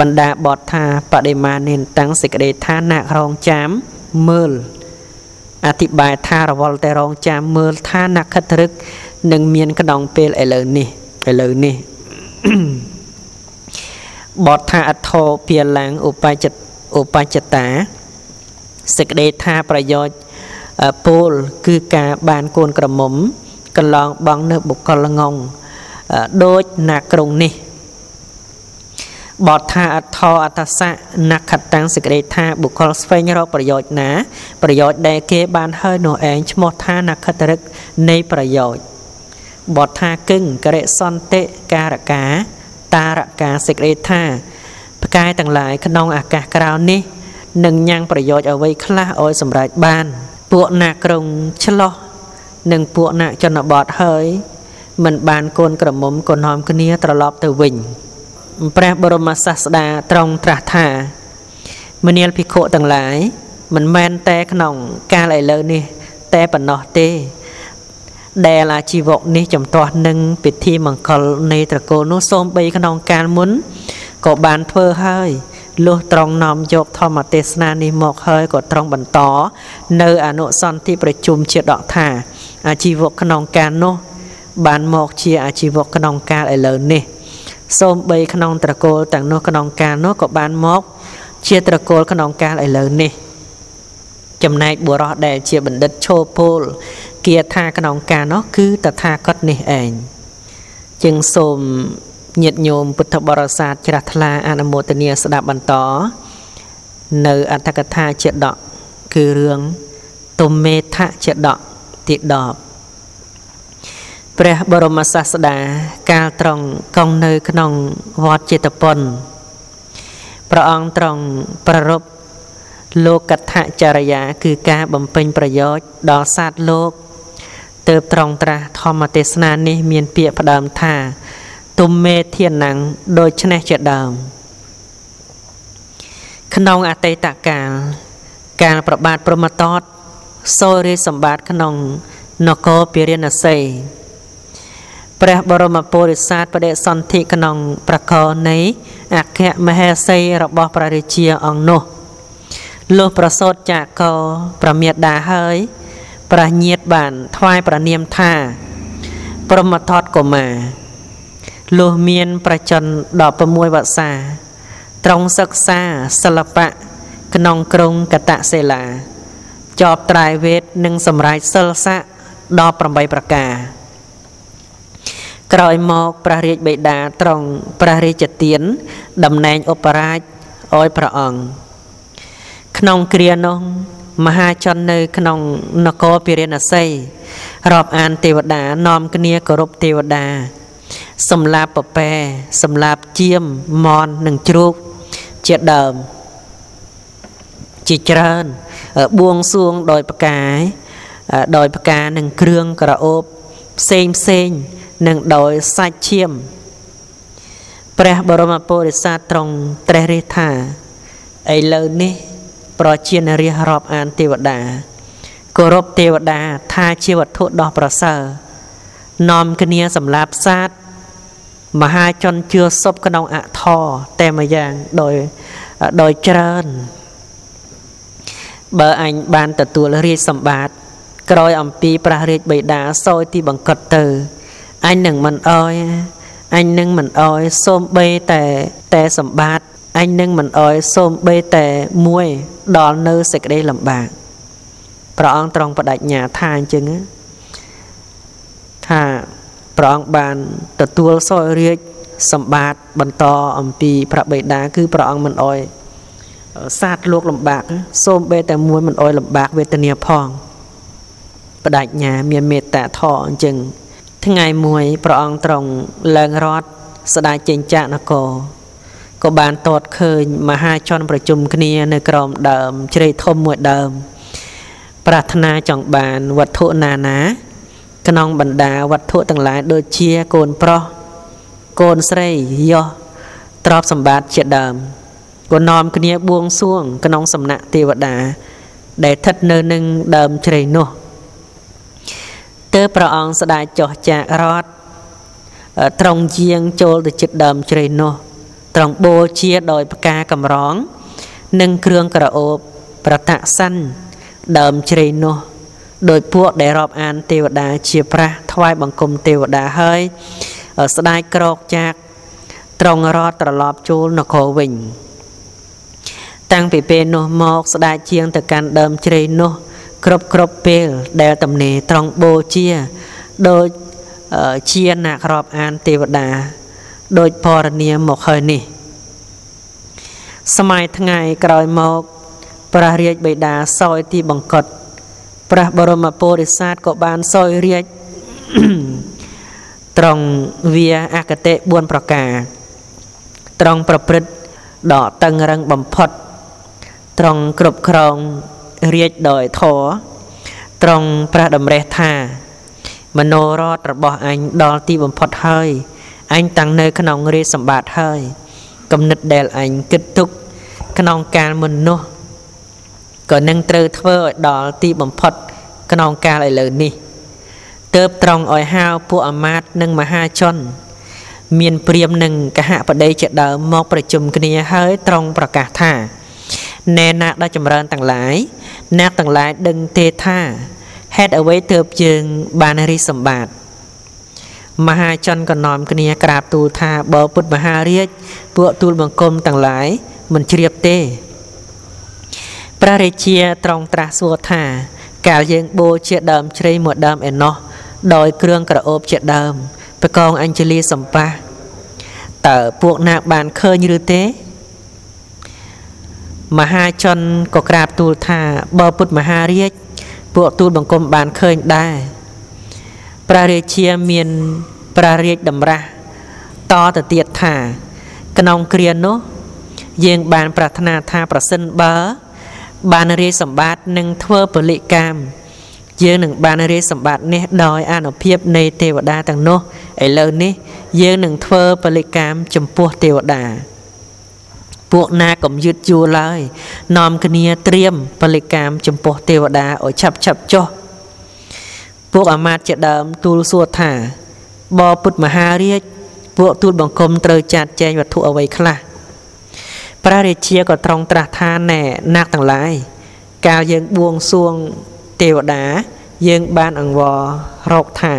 បណ្ដាបតថាបដិមានិនតាំងសេចក្តីឋានៈរងចាំមើលអធិប្បាយថារវល់តែរងចាំមើលឋានៈខិតរឹកនឹងមានក្នុងពេលឥឡូវនេះឥឡូវនេះ Mm-hmm. បទថាអធោពាលាំងឧបច្ចឧបច្ចតាសេចក្តីថាប្រយោជន៍ពោលគឺការបានកូនក្រមុំកន្លងបងនៅបុគ្គលងងដូចណាក្រុងនេះបទថាអធរអតសៈនខតាំងសេចក្តីថាបុគ្គលស្វែងរកប្រយោជន៍ណា ប្រយោជន៍ដែលគេបានហើយនោះឯងឈ្មោះថានខតរិកនៃប្រយោជន៍បទថាគឹងករិសន្តិការកា តារកាសេចក្តីថាផ្កាយទាំងឡាយក្នុងអាកាសក្រៅនេះនឹងញ៉ាំងប្រយោជន៍អ្វីខ្លះឲ្យសម្រេចបាន ពួកណាក្រុងឆ្លោះនិងពួកណាជនបទហើយមិនបានកូនក្រមុំក៏នាំគ្នាត្រឡប់ទៅវិញព្រះបរមសាស្តាទ្រង់ត្រាស់ថាមនាលភិក្ខុទាំងឡាយមិនមែនតែក្នុងកាលឥឡូវនេះ តែប៉ុណ្ណោះទេ ដែលអាជីវកនេះចំទាស់នឹងពិធីមង្គលនៃត្រកូលនោះសូមបីក្នុងកាលមុនក៏បានធ្វើហើយលុះត្រង់នាំយកធម្មទេសនានេះមកហើយក៏ត្រង់បន្តនៅអនុសន្ធិប្រជុំជាដកថា អាជីវកក្នុងកាលនោះ បានមកជាអាជីវកក្នុងកាលឥឡូវនេះសូមបីក្នុងត្រកូលទាំងនោះក្នុងកាលនោះក៏បានមក ជាត្រកូលក្នុងកាលឥឡូវនេះ ចំណែកបុរសដែលជាបណ្ឌិតឈោពលគាថាក្នុងការនោះគឺតថាគតនេះឯងจึงសូមញាតិញោមពុទ្ធបរិស័ទជ្រះថ្លាអនុមោទនាស្ដាប់បន្ត នៅអត្តកថាជាដកគឺរឿងទុំមេថជាដកទី10ព្រះបរមសាស្តាកាលត្រង់កង់នៅក្នុងវត្តចេតពុនព្រះអង្គត្រង់ប្ររព លោកកថាចរិយាគឺការបំពេញប្រយោជន៍ដល់សត្វលោកទើបត្រង់ត្រាស់ធម្មទេសនានេះមានពាក្យផ្ដើមថាទុំមេធានាំងដូច្នេះជាដើមក្នុងអតីតកាលកាលប្របាទព្រមតតសូរិសម្បត្តិក្នុងនគរពារាណសីព្រះបរមពុរិស័ទបដិសន្ធិក្នុង ប្រករនៃអគ្គមហេសីរបស់ព្រះរាជាអង្គនោះ លុះប្រសូតចាកកប្រមាតាហើយប្រញាតបានថ្វាយប្រនាមថា ព្រមថតកុមារលុះមានប្រចន្ទ16វស្សាត្រង់សិក្សាសិល្បៈក្នុងក្រុងកតសេលាចប់ត្រៃវេទនិងសម្រេចសិលស័ក18ប្រការក្រោយមកព្រះរាជបិតាត្រង់ព្រះរាជទានតំណែងឧបរាជឲ្យព្រះអង្គ ក្នុងគ្រានោះមហាជននៅ ក្នុងនគរពិរិណសីរាប់អានទេវតានាំគ្នាគោរពទេវតាសម្លាប់ពពែសម្លាប់ជាមមននិងជ្រូកជាដើមជាច្រើនបួងសួងដោយផ្កាយដោយផ្កានិងគ្រឿងក្រអូបផ្សេងផ្សេងនិងដោយសាច់ឈាមព្រះបរមពុរិស័ទត្រង់ត្រេះរិះថាឥឡូវនេះ ប្រជានរាសរាប់អានទេវតាគោរពទេវតាថាជាវត្ថុដ៏ប្រសើរនាំគ្នាសម្លាប់សាទមហាជនជឿសពក្នុងអធរតែមួយយ៉ាងដោយដោយច្រើនបើអញបានទទួលរាជសម្បត្តិក្រោយអំពីព្រះរាជបិតាសោយទីបង្កត់ទៅអញនឹងមិនអោយអញនឹងមិនអោយសូមបីតែតែសម្បត្តិ អញនឹងមិនអោយសូមបីតែមួយដល់នៅសេចក្តីលំបាកព្រះអង្គទ្រង់បដិញ្ញាថាអញ្ចឹងថាព្រះអង្គបានទទួលសោយរាជសម្បត្តិបន្តអំពីព្រះបិតាគឺព្រះអង្គមិនអោយសាទលោកលំបាកសូមបេតែមួយមិនអោយលំបាកវេទនាផងបដិញ្ញាមានមេត្តាធម៌អញ្ចឹងថ្ងៃមួយព្រះអង្គទ្រង់ឡើងរត់ស្ដេចចេញចាកនគរ ក៏បានតតឃើញមហាជនប្រជុំគ្នានៅក្រោមដើមជ្រៃធំមួយដើម ប្រាថ្នាចង់បានវត្ថុណាណា ក្នុងបណ្ដាវត្ថុទាំងឡាយដូចជាកូនប្រុសកូនស្រីយោទ្រព្យសម្បត្តិជាដើមក៏នាំគ្នាបួងសួង ក្នុងសំណាក់ទេវតា ដែលស្ថិតនៅនឹងដើមជ្រៃនោះទើបព្រះអង្គស្ដេចចុះចាករត់ត្រង់ជាងចូលទៅចិត្តដើមជ្រៃនោះ ត្រង់បូជាដោយផ្កាកំរង និងគ្រឿងក្រអូបប្រតាក់សិនដើមជ្រៃនោះដោយពួកដែលរាប់អានទេវតាជាប្រះថ្វាយបង្គំទេវតាហើយស្ដាយក្រោកចាកត្រង់រត់ត្រឡប់ចូលនគរវិញ តាំងពីពេលនោះមកស្ដាយជាងទៅកាន់ដើមជ្រៃនោះគ្រប់គ្រប់ពេលដែលតំណេត្រង់បូជាដូចជាអ្នករាប់អានទេវតា ដោយពរនាមកហើយនេះ សម័យថ្ងៃក្រោយមកព្រះរាជបិតាសោយទីបង្កត់ព្រះបរមពុរិស័ទក៏បានសោយរាជត្រង់វាអកតេ4ប្រការ ត្រង់ប្រព្រឹត្តដ៏តឹងរឹងបំផុត ត្រង់គ្រប់គ្រងរាជដោយធរត្រង់ព្រះតម្រេះថាមโนរតរបស់អញដល់ទីបំផុតហើយ អញតាំងនៅក្នុងរាជសម្បត្តិហើយគំនិតដែលអញគិតទុកក្នុងកាលមុននោះក៏នឹងត្រូវធ្វើឲ្យដល់ទីបំផុតក្នុងកាលឥឡូវនេះទៅបត្រង់ឲ្យហៅពួកអាមាត្យនិងមហាជន មានព្រាមនិងកហបតីជាដើមមកប្រជុំគ្នាហើយត្រង់ប្រកាសថាណែនាគដ៏ចម្រើនទាំងឡាយនាគទាំងឡាយដឹងទេថាហេតុអ្វីទើបយើងបានរីសម្បត្តិ មហាជនក៏នាំគ្នាក្រាបទូលថាបើពុទ្ធមហារាជពួកទូលបង្គំទាំងឡាយមិនជ្រាបទេព្រះរាជាត្រង់ត្រាស់សួរថាកាលយើងបូជាដើមជ្រៃមួយដើមឯណោះដោយគ្រឿងក្រអូបជាដើមប្រកងអញ្ជលីសម្បាសតើពួកណាបានឃើញឬទេ មហាជនក៏ក្រាបទូលថាបើពុទ្ធមហារាជពួកទូលបង្គំបានឃើញដែរ ព្រះរាជាមានព្រះរាជតម្រាស់តទៅទៀតថា ក្នុងគ្រានោះ យើងបានប្រាថ្នាថាប្រសិនបើ បានរាជសម្បត្តិនឹងធ្វើពលិកម្មយើងនឹងបានរាជសម្បត្តិនេះដោយអនុភាពនៃទេវតាទាំងនោះឥឡូវនេះ យើងនឹងធ្វើពលិកម្មចំពោះទេវតាពួកណាកុំយឺតយួរឡើយនាំគ្នាត្រៀមពលិកម្មចំពោះទេវតាឲ្យឆាប់ឆាប់ចុះ ពួកអាមាត្យជាដើមទូលសួរថាបពុទ្ធមហារាជពួកទូលបង្គំត្រូវចាត់ចែងវត្ថុអ្វីខ្លះព្រះរាជាក៏ត្រង់ត្រាស់ថាណែណាក់ទាំងឡាយកាលយើងបួងសួងទេវតាយើងបានអង្វររកថា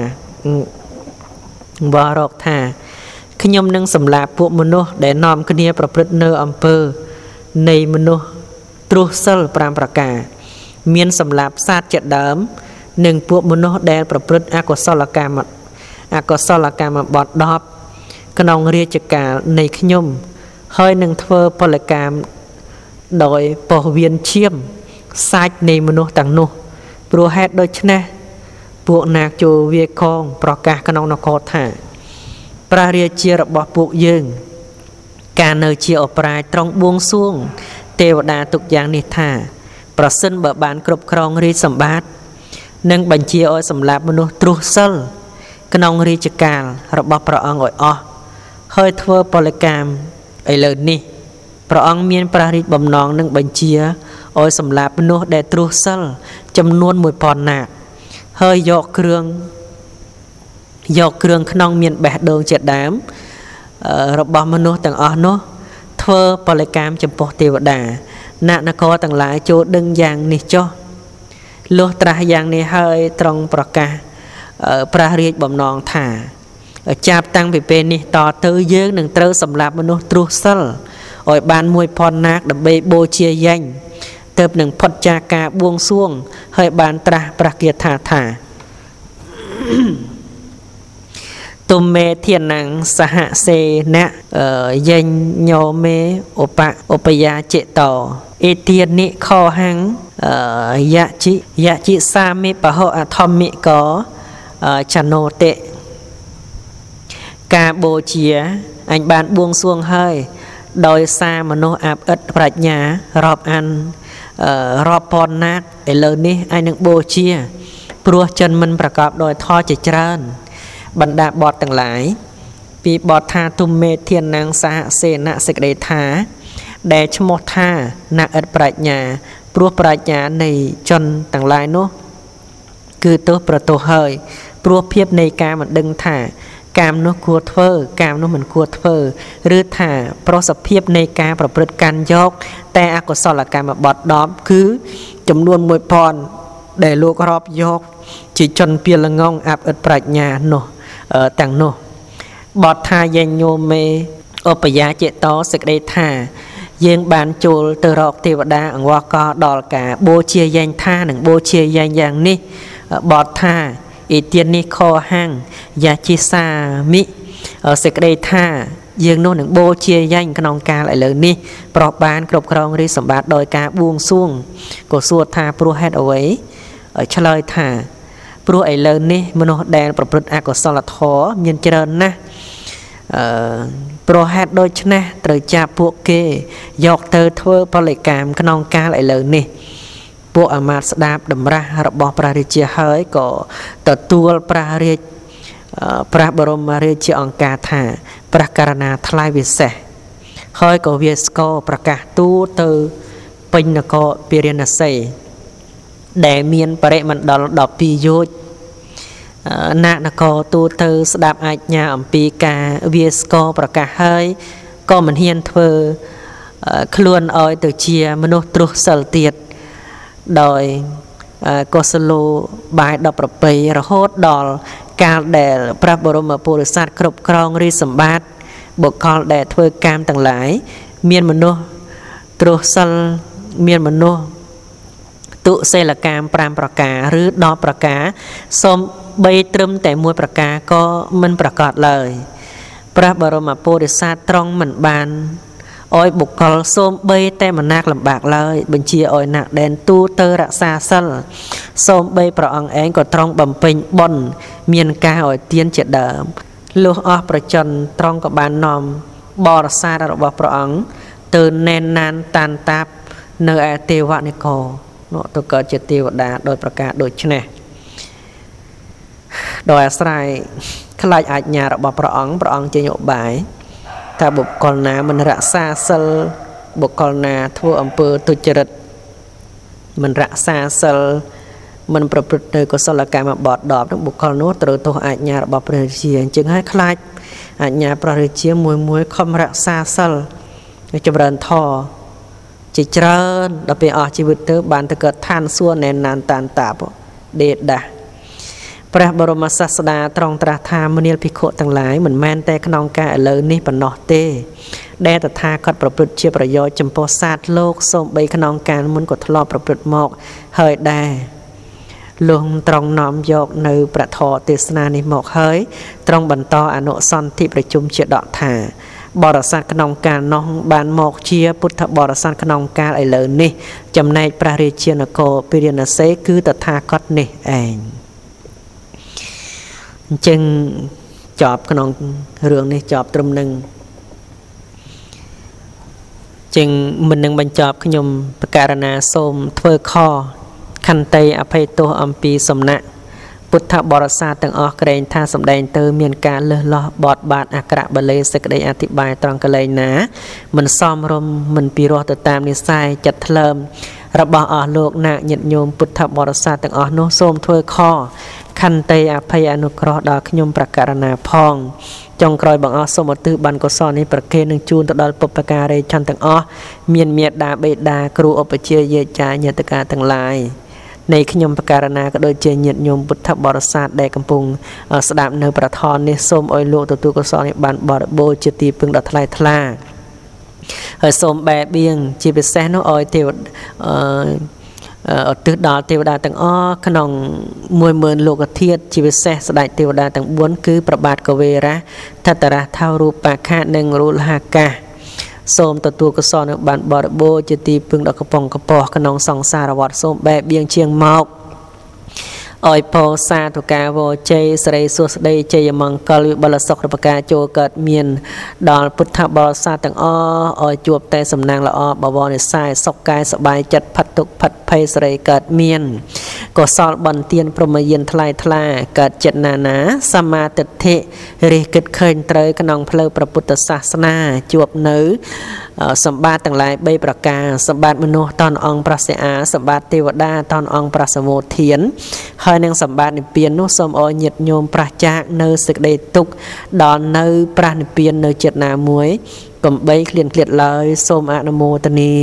អង្វររកថាខ្ញុំនឹងសម្លាប់ពួកមនុស្សដែលនាំគ្នាប្រព្រឹត្តនៅអំពើនៃមនុស្សទ្រោះសិល5ប្រការ មានសម្លាប់សត្វជាដើម និងពួកមនុស្សដែលប្រព្រឹត្តអកុសលកម្មអកុសលកម្មបត់10ក្នុងរាជការនៃខ្ញុំ ហើយនឹងធ្វើពលកម្មដោយពោះវៀនឈាមសាច់នៃមនុស្សទាំងនោះព្រោះហេតុដូច្នេះពួកនាគចូលវាកង ប្រកាសក្នុងនគរថាព្រះរាជារបស់ពួកយើង ការនៅជាអប្រាជ្ញត្រង់បួងសួង ទេវតាទុកយ៉ាងនេះថា ប្រសិនបើបានគ្រប់គ្រងរាជសម្បត្តិ និងបញ្ជាឲ្យសម្លាប់មនុស្សទ្រុះសិលក្នុងរាជការរបស់ព្រះអង្គឲ្យអស់ហើយធ្វើពលកម្មឥឡូវនេះព្រះអង្គមានព្រះរាជបំណងនឹងបញ្ជាឲ្យសម្លាប់មនុស្សដែលទ្រុះសិលចំនួន1000នាក់ហើយយកគ្រឿងយកគ្រឿងក្នុងមានបេះដូងជាដើមរបស់មនុស្សទាំងអស់នោះធ្វើពលកម្មចំពោះទេវតាអ្នកនគរទាំងឡាយចូលដឹងយ៉ាងនេះចុះ លុះត្រាស់យ៉ាងនេះហើយត្រង់ប្រកាសព្រះរាជបំណងថាចាប់តាំងពីពេលនេះតទៅយើងនឹងត្រូវសម្លាប់មនុស្សទ្រុះសិលឲ្យបាន1000នាគដើម្បីបូជាយញ្ញទៅនឹងផុតចាការបួងសួង ហើយបានត្រាស់ប្រកាសថាថា ទុំមេធានังសហសេនៈយញ្ញោមេឧបឧបយាចិតោអេទានិខោហੰយជិយជិសាមិបហោអធម្មិកោចណោតិការបូជាអញបានបួងសួងហើយដោយសារមនុស្សអាប់អិតប្រាជ្ញារាប់អានរាប់ពាន់ណាកឥឡូវនេះអញនឹងបូជា ព្រោះចិនមិនប្រកបដោយធម៌ជាច្រើន បណ្ដាបទទាំងឡាយពីបទថាទុំមេធាននាងសហសេនៈសេចក្តីថា ដែលឈ្មោះថាណឥតប្រាជ្ញា ព្រោះប្រាជ្ញានៃជនទាំងឡាយនោះ គឺទោសប្រទោសហើយ ព្រោះភាពនៃការមិនដឹងថា កាមនោះគួរធ្វើ កាមនោះមិនគួរធ្វើឬថាប្រសិទ្ធភាពនៃការប្រព្រឹត្តកាន់យក តែអកុសលកម្មបត់10គឺចំនួន1000ដែលលោករាប់យក ជាជនពៀលងងអាប់អិតប្រាជ្ញានោះ ទាំងនោះបទថាយញ្ញោមេឧបយាចេតោសេចក្តីថា យើងបានចូល ទៅរកទេវតាអង្វរកដល់ការបូជាយញ្ញថានិងបូជាយញ្ញយ៉ាងនេះបទថាអ៊ីទៀននេះខហាំងយាជីសាមិសេចក្តីថាយើងនោះនឹងបូជាយញ្ញក្នុងកាលឥឡូវនេះប្រោះបានគ្រប់គ្រងរាជសម្បត្តិដោយការបួងសួងក៏សួរថាព្រោះហេតុអ្វីឆ្លើយថា ព្រោះឥឡូវនេះមនុស្សដែល ប្រព្រឹត្តអកុសលធម៌មានច្រើនណាស់អឺប្រហែលដូច្នេះត្រូវចាប់ពួកគេយកទៅធ្វើពលកម្មក្នុងកាលឥឡូវនេះពួកអាមាត្យស្ដាប់តម្រាស់របស់ព្រះរាជាហើយក៏ទទួលព្រះរាជព្រះបរមរាជាអង្គការថាព្រះករណាថ្លៃវិសេសហើយក៏វាស្គរប្រកាសទូទៅពេញនគរពារាណសី ដែលមានបរិមណ្ឌល12យោជនាคนគរទូទៅស្ដាប់អាជ្ញាអំពីការវាស្គរប្រកាសហើយក៏មិនហ៊ានធ្វើខ្លួនឲ្យទៅជាមនុស្សទ្រុសសិលទៀតដោយកុសលោបាយ10ប្រពៃរហូតដល់កាលដែលព្រះបរមពុរិស័ទគ្រប់គ្រងរាជសម្បត្តិបុគ្គលដែលធ្វើកាមទាំងឡាយមានមនុស្សទ្រុសសិលមានមនុស្ស ទុសិលកម្ម5ប្រការឬ10ប្រការសូមបីត្រឹមតែមួយប្រការក៏មិនប្រកាសឡើយព្រះបរមពុរិស័ទត្រង់មិនបានអោយបុគ្គលសូមបីតែមណាកលំបាកឡើយបញ្ជាអោយណាក់ដែនទូទៅរក្សាសិលសូមបីព្រះអង្គឯងក៏ត្រង់បំពេញបុណ្យមានការអោយទៀនជាដើមលុះអស់ប្រចន្ទត្រង់ក៏បាននាំបរិស័ទរបស់ព្រះអង្គទៅណែនណានតានតាបនៅឯទេវនិកោ នោះទៅកើតជាទេវតាដោយប្រការដូចនេះដោយអាស្រ័យខ្លាចអាជ្ញារបស់ព្រះអង្គព្រះអង្គចេញឧបាយថាបុគ្គលណាមិនរក្សាសិលបុគ្គលណាធ្វើអំពើទុច្ចរិតមិនរក្សាសិលមិនប្រព្រឹត្តនៅកុសលកម្មបត់ដប់នឹងបុគ្គលនោះត្រូវទោសអាជ្ញារបស់ព្រះរាជាអញ្ចឹងហើយខ្លាចអាជ្ញាព្រះរាជាមួយមួយខំរក្សាសិលចម្រើនធម៌ ជាច្រើនដល់ពេលអស់ជីវិតទៅ បានទៅកើតឋានសួគ៌ណែនណានតានតាបដេដាព្រះបរមសាស្តាត្រង់ត្រាស់ថាមនាលភិក្ខុទាំងឡាយមិនមែនតែក្នុងការឥឡូវនេះប៉ុណ្ណោះទេ ដែលតថាគតប្រព្រឹត្តជាប្រយោជន៍ចំពោះសាទលោកសូម្បីក្នុងការមុនក៏ធ្លាប់ប្រព្រឹត្តមកហើយដែរលងត្រង់នាំយកនៅប្រធរទេសនានេះមកហើយត្រង់បន្តអនុសន្ធិប្រជុំជាដកថា បរិស័ទក្នុងកាលនោះបានមកជាពុទ្ធបរិស័ទក្នុងកាលឥឡូវនេះ ចំណែកព្រះរាជានគរពិរិណសេគឺតថាគតនេះឯងអញ្ចឹងចប់ក្នុងរឿងនេះចប់ត្រឹមនឹងចឹងមិននឹងបញ្ចប់ខ្ញុំបករណាសូមធ្វើខខន្តីអភ័យទោសអំពីសំណាក់ ពុទ្ធបរិស័ទទាំងអស់ក្រែងថាសម្ដែងទៅមានការលឺលោះបត់បាតអក្សរបលេសេចក្តីអធិប្បាយត្រង់កលែងណា មិនសមរម្យមិនពីរោះទៅតាមនិស័យចិត្តថ្លើមរបស់អស់លោកណាញាតិញោមពុទ្ធបរិស័ទទាំងអស់នោះសូមធ្វើខខន្តីអភ័យអនុក្រោះដល់ខ្ញុំប្រការណាផងចុងក្រោយបងអស់សូមឧទ្ទិសបានកុសលនេះប្រគេននឹងជូនទៅដល់ពុព្វការីចន្ទទាំងអស់មានមេត្តាបេតាគ្រូឧបជាយាចាញាតិកាទាំងឡាយ នៃខ្ញុំបការណាក៏ដូចជាញាតិញោមពុទ្ធបរិស័ទដែលកំពុងស្ដាប់នៅប្រធននេះសូមអោយលោកទទួលកុសលនេះបានបរិបូរជាទីពឹងដ៏ថ្លៃថ្លាហើយសូមបែបៀងជាពិសេសនោះអោយទេវអឺឧទ្ទិសដល់ទេវតាទាំងអស់ក្នុង10000លោកធាតុជាពិសេសស្ដេចទេវតាទាំង4គឺប្របាទកវេរៈថតរៈថៅរូបខៈនិងរូលហាកាស សូមទទួលកុសលនឹងបានបរិបូរជាទីពឹងដ៏កំពង់កំពស់ក្នុងសង្សារវដ្តសូមបែបបៀងជាងមក អយពោសាទុកាវជ័យសិរីសុស្ដីជ័យមង្គលវិបលសុខរពកាចូលកើតមានដល់ពុទ្ធបរិស័ទទាំងអស់អយជួបតែសំណាងល្អបវរនិស័យសុខកាយសบายចិត្តផិតទុកផិតភ័យសិរីកើតមានកុសលបន្ទានព្រមយានថ្លៃថ្លាកើតចិត្តណានាសមាទិដ្ឋិរិះគិតឃើញត្រូវក្នុងផ្លូវព្រះពុទ្ធសាសនាជួបនៅ សម្បត្តិទាំងឡាយ3ប្រការសម្បត្តិមនុស្សតនអង្គប្រសិអាសម្បត្តិទេវតាតនអង្គប្រសមោធានហើយនឹងសម្បត្តិនិព្វាននោះសូមអរញាតញោមប្រះចាកនៅសេចក្តីទុក្ខដល់នៅប្រះនិព្វាននៅចិត្តណាមួយកំបីឃ្លានឃ្លាតឡើយសូមអនុមោទនា